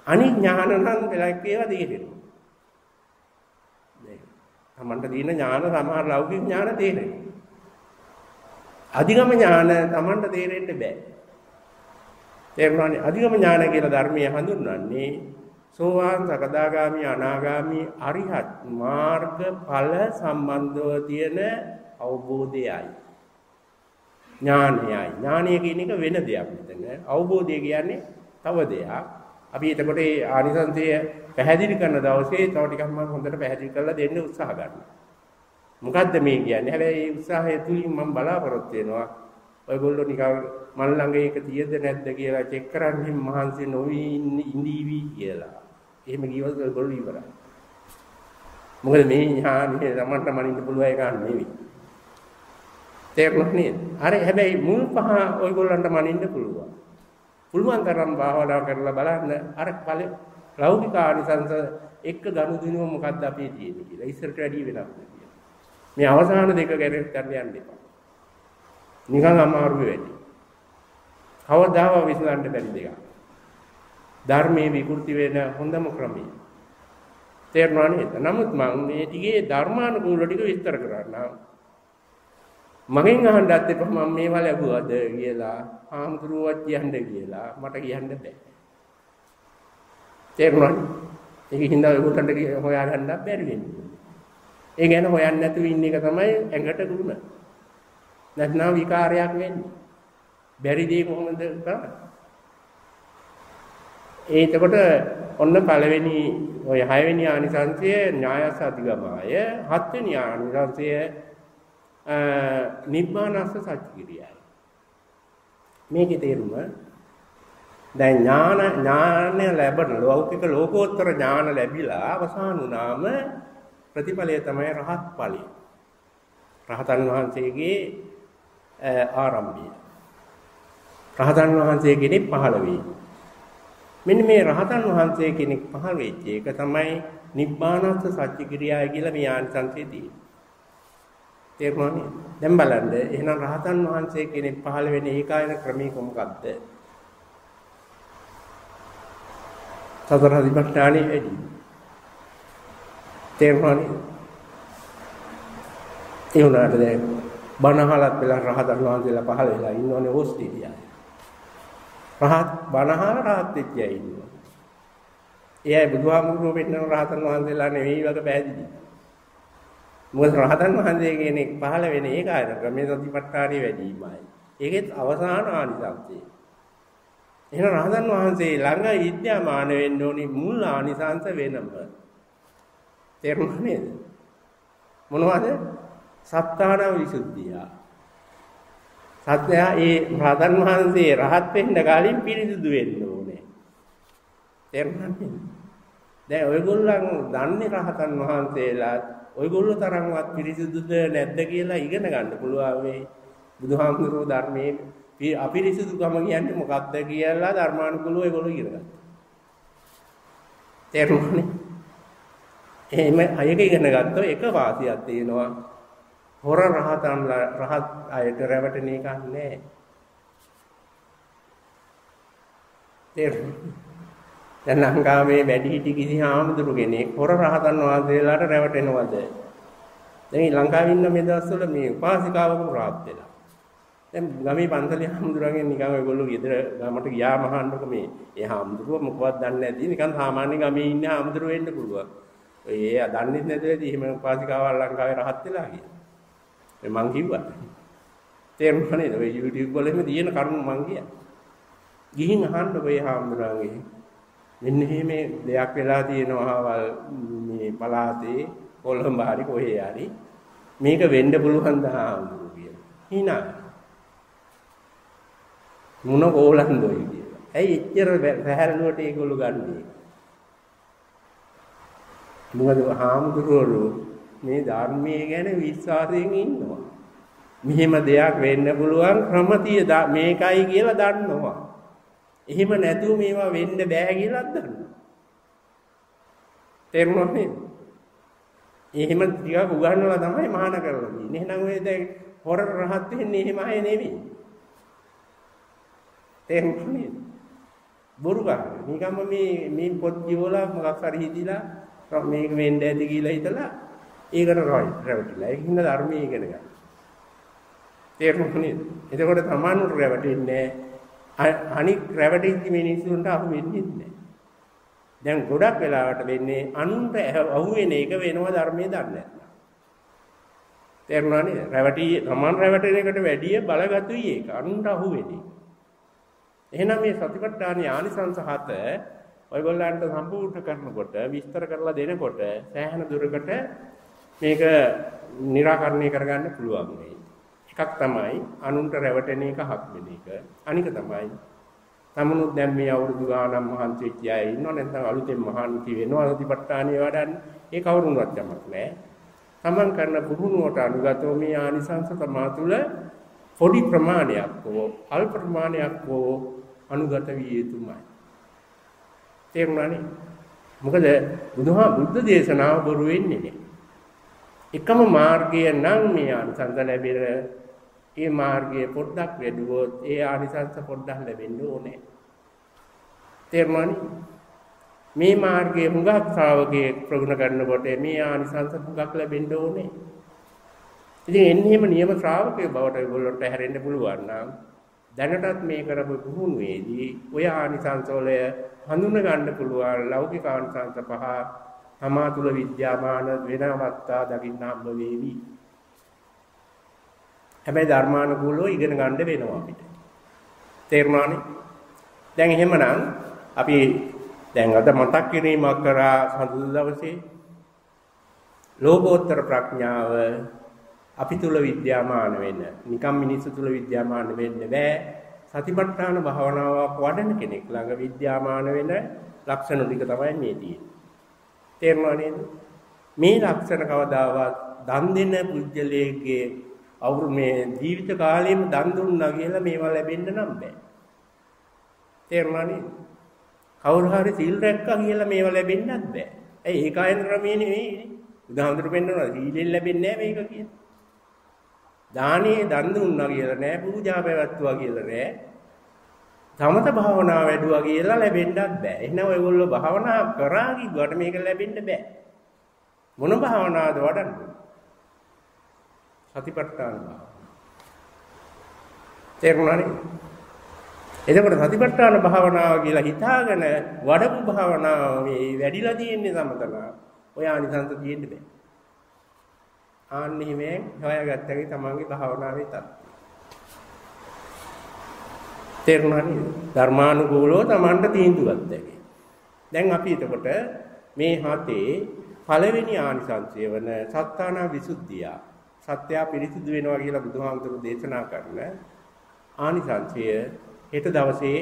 අනිත් ඥාන නම් වෙලක් ඒවා තේරෙනවා. Tamanට දින ඥාන සමහර ලෞකික ඥාන තේරෙනවා. අධිගම ඥාන Tamanට තේරෙන්න බෑ. තේරුණානේ? අධිගම ඥාන කියලා ධර්මයේ හඳුන්වන්නේ සෝවාන් සකදාගාමි අනාගාමි අරිහත් මාර්ග ඵල සම්බන්ධව තියෙන අවබෝධයයි ඥානයයි ඥානය කියන එක වෙන දෙයක් මෙතන අවබෝධය කියන්නේ තව දෙයක් අපි එතකොට ඒ ආනිසංසය පැහැදිලි කරන දවසේ තව ටිකක් මම හොඳට පැහැදිලි කරලා දෙන්න උත්සාහ ගන්නවා මොකද්ද මේ කියන්නේ හැබැයි ඒ උත්සාහය තුලින් මම බලාපොරොත්තු වෙනවා ඔයගොල්ලෝ නිකන් මන් ළඟ ඒක තියෙද නැද්ද කියලා චෙක් කරන්නේ මහන්සි නොවි ඉඳීවි කියලා එහෙම ගියොත් ඔයගොල්ලෝ ඉවරයි. මොකද මේ ඥානෙ තමන්ට මනින්න පුළුවන් එක නෙවෙයි. තේරුණා නේද? අර හැබැයි මුල් පහ ඔයගොල්ලන්ට මනින්න පුළුවන්. පුළුවන් තරම් භාවනා කරලා බලන්න අර ඵල ලෞකික ආනිසංස එක්ක ගනුදෙනුව මොකද්ද අපේ තියෙන්නේ කියලා. ඉස්සරට වැඩි වෙනස් කියලා. මේ අවසාන දෙක ගැන ගන්න යන්න එපා. නිකන් අමාරු වෙන්නේ. කවදාව විසඳන්න බැරි දෙයක්. ධර්මයේ විකෘති වෙන හොඳම ක්‍රමය. තේරුණා නේද? නමුත් මම මේ ටිකේ ධර්මානුකූල ටික විස්තර කරන්නම්. මගෙන් අහන්නත් එපා මම මේවා ලැබුවද කියලා ආම්තුරුවත් කියන්න කියලා මට කියන්න බෑ. තේරුණාද? ඒක හින්දා ඔයගොල්ලන්ට හොයාගන්න බැරි වෙන්නේ. ඒ ගැන හොයන්නේ නැතුව ඉන්න එක තමයි ඇඟට ගුණ. නැත්නම් විකාරයක් වෙන්නේ. බැරි දේ කොහොමද කරන්නේ? ඒ එතකොට ඔන්න පළවෙනි ඔය 6 වෙනි ආනිසංසය ඥායස අධිගමාය 7 වෙනි ආනිසංසය නිබ්බානස්ස සච්චිකිරියයි. මේකේ තේරුම දැන් ඥාන ඥානය ලැබන ලෞකික ලෝකෝත්තර ඥාන ලැබිලා අවසන් වුණාම ප්‍රතිඵලය තමයි රහත් ඵලය. රහතන් වහන්සේගේ ආරම්භය. රහතන් වහන්සේ කෙනෙක් පහළ වෙයි. මෙන්න මේ රහතන් වහන්සේ කෙනෙක් පහළ වෙච්ච එක තමයි නිබ්බානස්ස සත්‍ය ක්‍රියාව කියලා මේ ආනිසංසයේදී. තේරුණානේ? දැන් බලන්න එහෙනම් රහතන් වහන්සේ කෙනෙක් පහළ වෙන ඒකායන ක්‍රමී කොමකද්ද? සතර හදිපට්ඨානෙ වැඩි. තේරුණානේ? ඒ උනාට දැන් බණහලත් වෙලා රහතන් වහන්සේලා පහළ වෙලා ඉන්නෝනේ ඕස්ට්‍රේලියාවේ. රහත් බණහල රහත් වෙච්ච අය ඉන්නවා. ඒ අය බුදුහාමුදුරුවෝ වෙන්න රහතන් වහන්සේලා නෙවෙයි වගේ පැහැදිලි. මොකද රහතන් වහන්සේ කෙනෙක් පහළ වෙන ඒක අය ක්‍රමයේ සතිපට්ඨානිය වැඩිමයි. ඒකෙත් අවසාන ආනිසංසය. එහෙනම් රහතන් වහන්සේ ළඟ විද්‍යාමාන වෙන්න ඕනි මුල් ආනිසංස වෙනම. තේරුණා නේද? මොනවද? සත්තාන විසුද්ධිය. සත්‍යය ඒ රහතන් වහන්සේ රහත් වෙන්න කලින් පිරිසිදු වෙන්න ඕනේ. තේරුණා නේද? දැන් ඔයගොල්ලන් දන්නේ රහතන් වහන්සේලා ඔයගොල්ලෝ තරම්වත් පිරිසිදුද නැද්ද කියලා ඉගෙන ගන්න පුළුවන් මේ බුදුහාමුදුරුවෝ ධර්මයේ අපිරිසිදුකම කියන්නේ මොකක්ද කියලා ධර්මානුකූලව ඒගොල්ලෝ ඉගෙන ගත්තා. තේරුණානේ? එහෙම අයක ඉගෙන ගත්තොත් එක වාසියක් තියෙනවා. හොර රහතන් රහත් අයට රැවටෙන එකක් නෑ. තේරුණා? දැන් ලංකාවේ වැඩි හිටි කිසි ආමඳුරු කෙනෙක් හොර රහතන් වහන්සේලාට රැවටෙනවද? දැන් ලංකාවේ ඉන්න මේ දවස්වල මේ උපාසිකාවකම රාත් වෙලා. දැන් ගමේ පන්සලේ හාමුදුරන්ගෙන් නිකන් ඔයගොල්ලෝ ගෙදර ගමට ගියාම අහන්නකො මේ ඒ හාමුදුරුව මොකවත් දන්නේ නැති නිකන් සාමාන්‍ය ගමේ ඉන්න හාමුදුරුව වෙන්න පුළුවන්. ඔය ඒ දන්නේ නැති වෙදී එහෙම උපාසිකාවල් ලංකාවේ රහත් වෙලා කියලා. ඒ මං කිව්වා. තේරුණා නේද? ඔය YouTube වල එහෙම තියෙන කරුණු මං කියා. ගිහින් අහන්න ඔය හාමුදුරන්ගෙන් මෙන්න මේ දෙයක් වෙලා තියෙනවාවල් මේ පලාතේ කොළඹ හරි කොහේ හරි මේක වෙන්න පුළුවන් ද හාමුදුරු කියලා. hina මොන ඕලන්ද ඔය කියලා. ඇයි එච්චර පැහැරලුවට ඒගොල්ලෝ ගන්නේ? මොකද හාමුදුරුවෝ මේ ධර්මයේ ගැන විශ්වාසයෙන් ඉන්නවා. මෙහෙම දෙයක් වෙන්න පුළුවන් ක්‍රමතිය මේකයි කියලා දන්නවා. එහෙම නැතුව මේවා වෙන්න බෑ කියලාත් දන්නවා. තේරුණා නේද? එහෙම ටිකක් උගන්වලා තමයි මහාන කරලා තියෙන්නේ. එහෙනම් ඔය දැන් හොර රහත් වෙන්නේ එහෙම අය නෙවෙයි. තේරුණා නේද? බොරු ගන්න. නිකම්ම මේ මේ පොත් කියවලා මොකක් හරි හිතිලා මේක වෙන්න ඇති කියලා හිතලා ඒකට රොයි රැවටිලා. ඒක හින්දා ධර්මයේ ඉගෙන ගන්න. තේරුණා නේද? එතකොට තමන්ු රැවටෙන්නේ අනික් රැවටිච්ච මිනිස්සුන්ට අහු වෙන්නේ නැහැ. දැන් ගොඩක් වෙලාවට වෙන්නේ අනුන්ට අහු වෙන එක වෙනවා ධර්මයේ දන්නේ නැත්නම්. තේරුණා නේද? රැවටි තමන් රැවටෙන එකට වැඩිය බලගතුයි ඒක. අනුන්ට අහු වෙන්නේ. එහෙනම් මේ සතිපට්ඨාන ආනිසංස හත ඔයගොල්ලන්ට සම්පූර්ණ කරනකොට විස්තර කරලා දෙනකොට සෑහෙන දුරකට මේක निराකරණය කරගන්න පුළුවන් වෙයි. එකක් තමයි අනුන්ට රැවටෙන එක හක් වෙන එක. අනික තමයි තමනුත් දැන් මේ අවුරුදු ගානක් මහන්සි වෙච්ච අය ඉන්නව නැත්නම් අලුතෙන් මහන්සි වෙනවා සතිපට්ඨානිය වඩන්න. ඒ කවුරුන්වත් යමක් නැහැ. තමන් කරන පුහුණුවට අනුගතව මේ ආනිසංස තමා තුළ පොඩි ප්‍රමාණයක් හෝ අල්ප ප්‍රමාණයක් හෝ අනුගත විය යුතුමයි. තේරුණානේ? මොකද බුදුහා බුද්ධ දේශනාව බොරු වෙන්නේ නේ. එකම මාර්ගය නම් මේ ආනිසංස ලැබෙන ඒ මාර්ගය පොඩ්ඩක් වැඩුවොත් ඒ ආනිසංස පොඩ්ඩක් ලැබෙන්න ඕනේ. තේරුණානේ? මේ මාර්ගයේ හුඟක් ශ්‍රාවකයේ ප්‍රගුණ කරනකොට මේ ආනිසංස හුඟක් ලැබෙන්න ඕනේ. ඉතින් එන්නේම නියම ශ්‍රාවකයෙ බවට ඒගොල්ලන්ට හැරෙන්න පුළුවන් නම් දැනටත් මේ කරපු පුහුණුවේදී ඔය ආනිසංසවල හඳුන ගන්න පුළුවන් ලෞකික ආනිසංස පහ තමා තුල විද්‍යාමාන වෙනවත්තා දකින්න හම්බ වේවි. හැබැයි ධර්මානුකූලව ඉගෙන ගන්න වෙනවා අපිට. තේරුණානේ? දැන් එහෙමනම් අපි දැන් අද මතක් කිරීමක් කරා සඳු දවසේ ලෝකෝත්තර ප්‍රඥාව අපි තුල විද්‍යාමාන වෙන්න. නිකම් මිනිස්සු තුල විද්‍යාමාන වෙන්න බෑ. සතිපට්ඨාන භාවනාවක් වඩන කෙනෙක් ළඟ විද්‍යාමාන වෙන ලක්ෂණ ටික තමයි මේ තියෙන්නේ. තේරුණා නේද? මේ ලක්ෂණ කවදාවත් දන් දෙන පුජ්‍යලයේ අවුරු මේ ජීවිත කාලෙම දන් දුන්නා කියලා මේවා ලැබෙන්න නම් බෑ. තේරුණා නේද? කවුරු හරි සීල් රැක්කා කියලා මේවා ලැබෙන්නත් බෑ. ඒ ඒකායන ක්‍රමයේ නෙවෙයි. උදාහරණයක් පෙන්නනවා සීලෙන් ලැබෙන්නේ නැහැ මේක කියන්නේ. දානේ දන් දුන්නා කියලා නෑ පූජා පැවැත්තුවා කියලා නෑ. සමත භාවනාව වැඩුවා කියලා ලැබෙන්නත් බෑ. එහෙනම් ඔයගොල්ලෝ භාවනා කරා කිව්වට මේක ලැබෙන්න බෑ. මොන භාවනාවද වඩන්නේ? සතිපට්ඨාන භාවනාව. තේරුණානේ? එතකොට සතිපට්ඨාන භාවනාව කියලා හිතාගෙන වඩපු භාවනාව මේ වැඩිලා තියෙන්නේ සමතලා. ඔය ආනිසංස තියෙන්න බෑ. ආන්න හිමෙන් හොයාගත්තගේ තමන්ගේ භාවනාවේ තත්ත්වය. තේරුණා නේද? ධර්මානුකූලව තමන්ට තීන්දුවක් දැගේ. දැන් අපි එතකොට මේ හතේ පළවෙනි ආනිසංසය වන සත්තාන විසුද්ධිය සත්‍ය පිරිසිදු වෙනවා කියලා බුදුහාමුදුරු දේශනා කරන ආනිසංසය හෙට දවසේ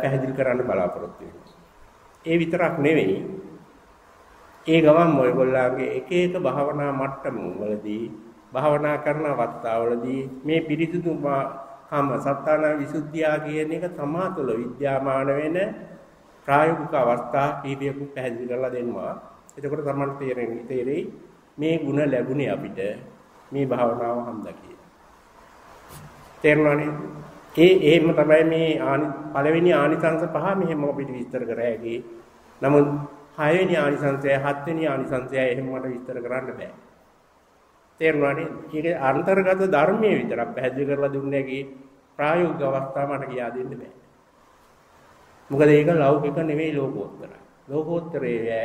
පැහැදිලි කරන්න බලාපොරොත්තු වෙනවා. ඒ විතරක් නෙවෙයි ඒ ගමන් ඔයගොල්ලන්ගේ එක එක භාවනා මට්ටම් වලදී භාවනා කරන අවස්ථාවලදී මේ පිරිසිදු කම සත්තාන විසුද්ධිය කියන එක තමා තුළ විද්‍යාමාන වෙන ප්‍රායෝගික අවස්ථා කීපයක පැහැදිලි කරලා දෙන්නවා. එතකොට තමයි තේරෙන්නේ තේරෙයි මේ ಗುಣ ලැබුණේ අපිට මේ භාවනාව හන්දා කියලා. තේරුණානේ? ඒ එහෙම තමයි මේ ආනි පළවෙනි ආනිසංස පහ මෙහෙම අපිට විස්තර කර හැකි. නමුත් හයවෙනි ආනිසංසය හත්වෙනි ආනිසංසය එහෙම මට විස්තර කරන්න බෑ. තේරුණානේ? ඒකේ අන්තර්ගත ධර්මයේ විතරක් පැහැදිලි කරලා දුන්නේ කි ප්‍රායෝගික අවස්ථාව මට කියා දෙන්න බෑ. මොකද ඒක ලෞකික නෙවෙයි ලෝකෝත්තරයි. ලෝකෝත්තරයේ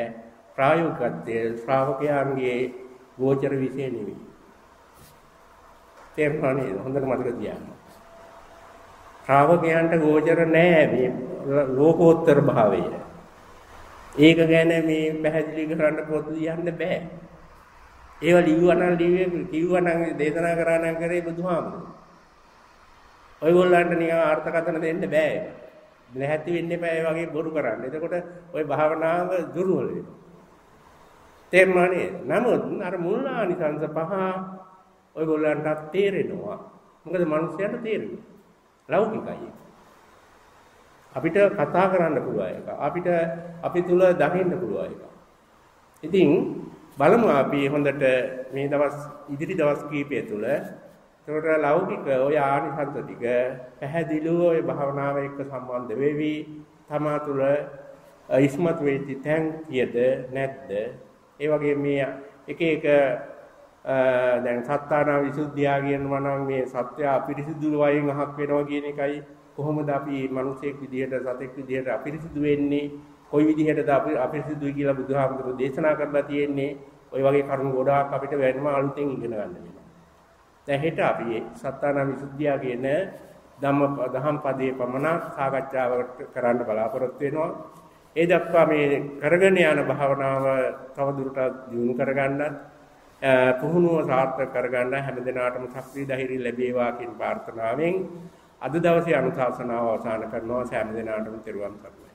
ප්‍රායෝගිකත්වයේ ශ්‍රාවකයන්ගේ ගෝචර විෂය නෙවෙයි. තේරුණානේ? හොඳට මතක තියාගන්න. ශ්‍රාවකයන්ට ගෝචර නෑ මේ ලෝකෝත්තර භාවය. ඒක ගැන මේ පැහැදිලි කරන්න පොත් ලියන්න බෑ. ඒවා ලියුවනම් ලියුවේ කිව්වනම් දේශනා කරා නම් කරේ බුදුහාමුදුරුවෝ. ඔයගොල්ලන්ට නිකන් අර්ථකථන දෙන්න බෑ. නැහැති වෙන්න එපා ඒ වගේ බොරු කරන්න. එතකොට ওই භාවනාව දුර්වල වෙනවා. තේරුණානේ? නමුත් අර මුල්ලානිසංස පහ ඔයගොල්ලන්ට තේරෙනවා. මොකද මිනිස්යාට තේරෙනවා. ලෞකිකයි. අපිට කතා කරන්න පුළුවන් එක. අපිට අපි තුල දකින්න පුළුවන් එක. ඉතින් බලමු අපි හොඳට මේ දවස් ඉදිරි දවස් කීපය තුල ඒකට ලෞකික ඔය ආනිසංස ටික පැහැදිලිව ඔය භාවනාව එක්ක සම්බන්ධ වෙවි තමා තුල ඉස්මත් වෙච්ච තැන් කියද නැද්ද ඒ වගේ මේ එක එක දැන් සත්තානා විසුද්ධියා කියනවා නම් මේ සත්‍ය අපිරිසිදු වයින් අහක් වෙනවා කියන එකයි කොහොමද අපි මිනිසෙක් විදිහට සතෙක් විදිහට අපිරිසිදු වෙන්නේ? කොයි විදිහටද අපි අපිරිසිදුයි කියලා බුදුහාමුදුරුවෝ දේශනා කරලා තියෙන්නේ? ওই වගේ කරුණු ගොඩාක් අපිට වෙනම අලුතෙන් ඉගෙන ගන්න වෙනවා. දැන් හෙට අපි සත්තානා විසුද්ධියා කියන ධම්ම දහම් පදයේ පමණ සාකච්ඡාවක් කරන්න බලාපොරොත්තු වෙනවා. ඒ දක්වා මේ කරගෙන යන භාවනාව තවදුරටත් දියුණු කරගන්නත් පුහුණුව සාර්ථක කරගන්න හැම දිනාටම ශක්තිය ධෛර්යය ලැබේවා කියන ප්‍රාර්ථනාවෙන් අද දවසේ අනුශාසනාව අවසන් කරනවා. සෑම දිනාටම තෙරුවන් සරණයි.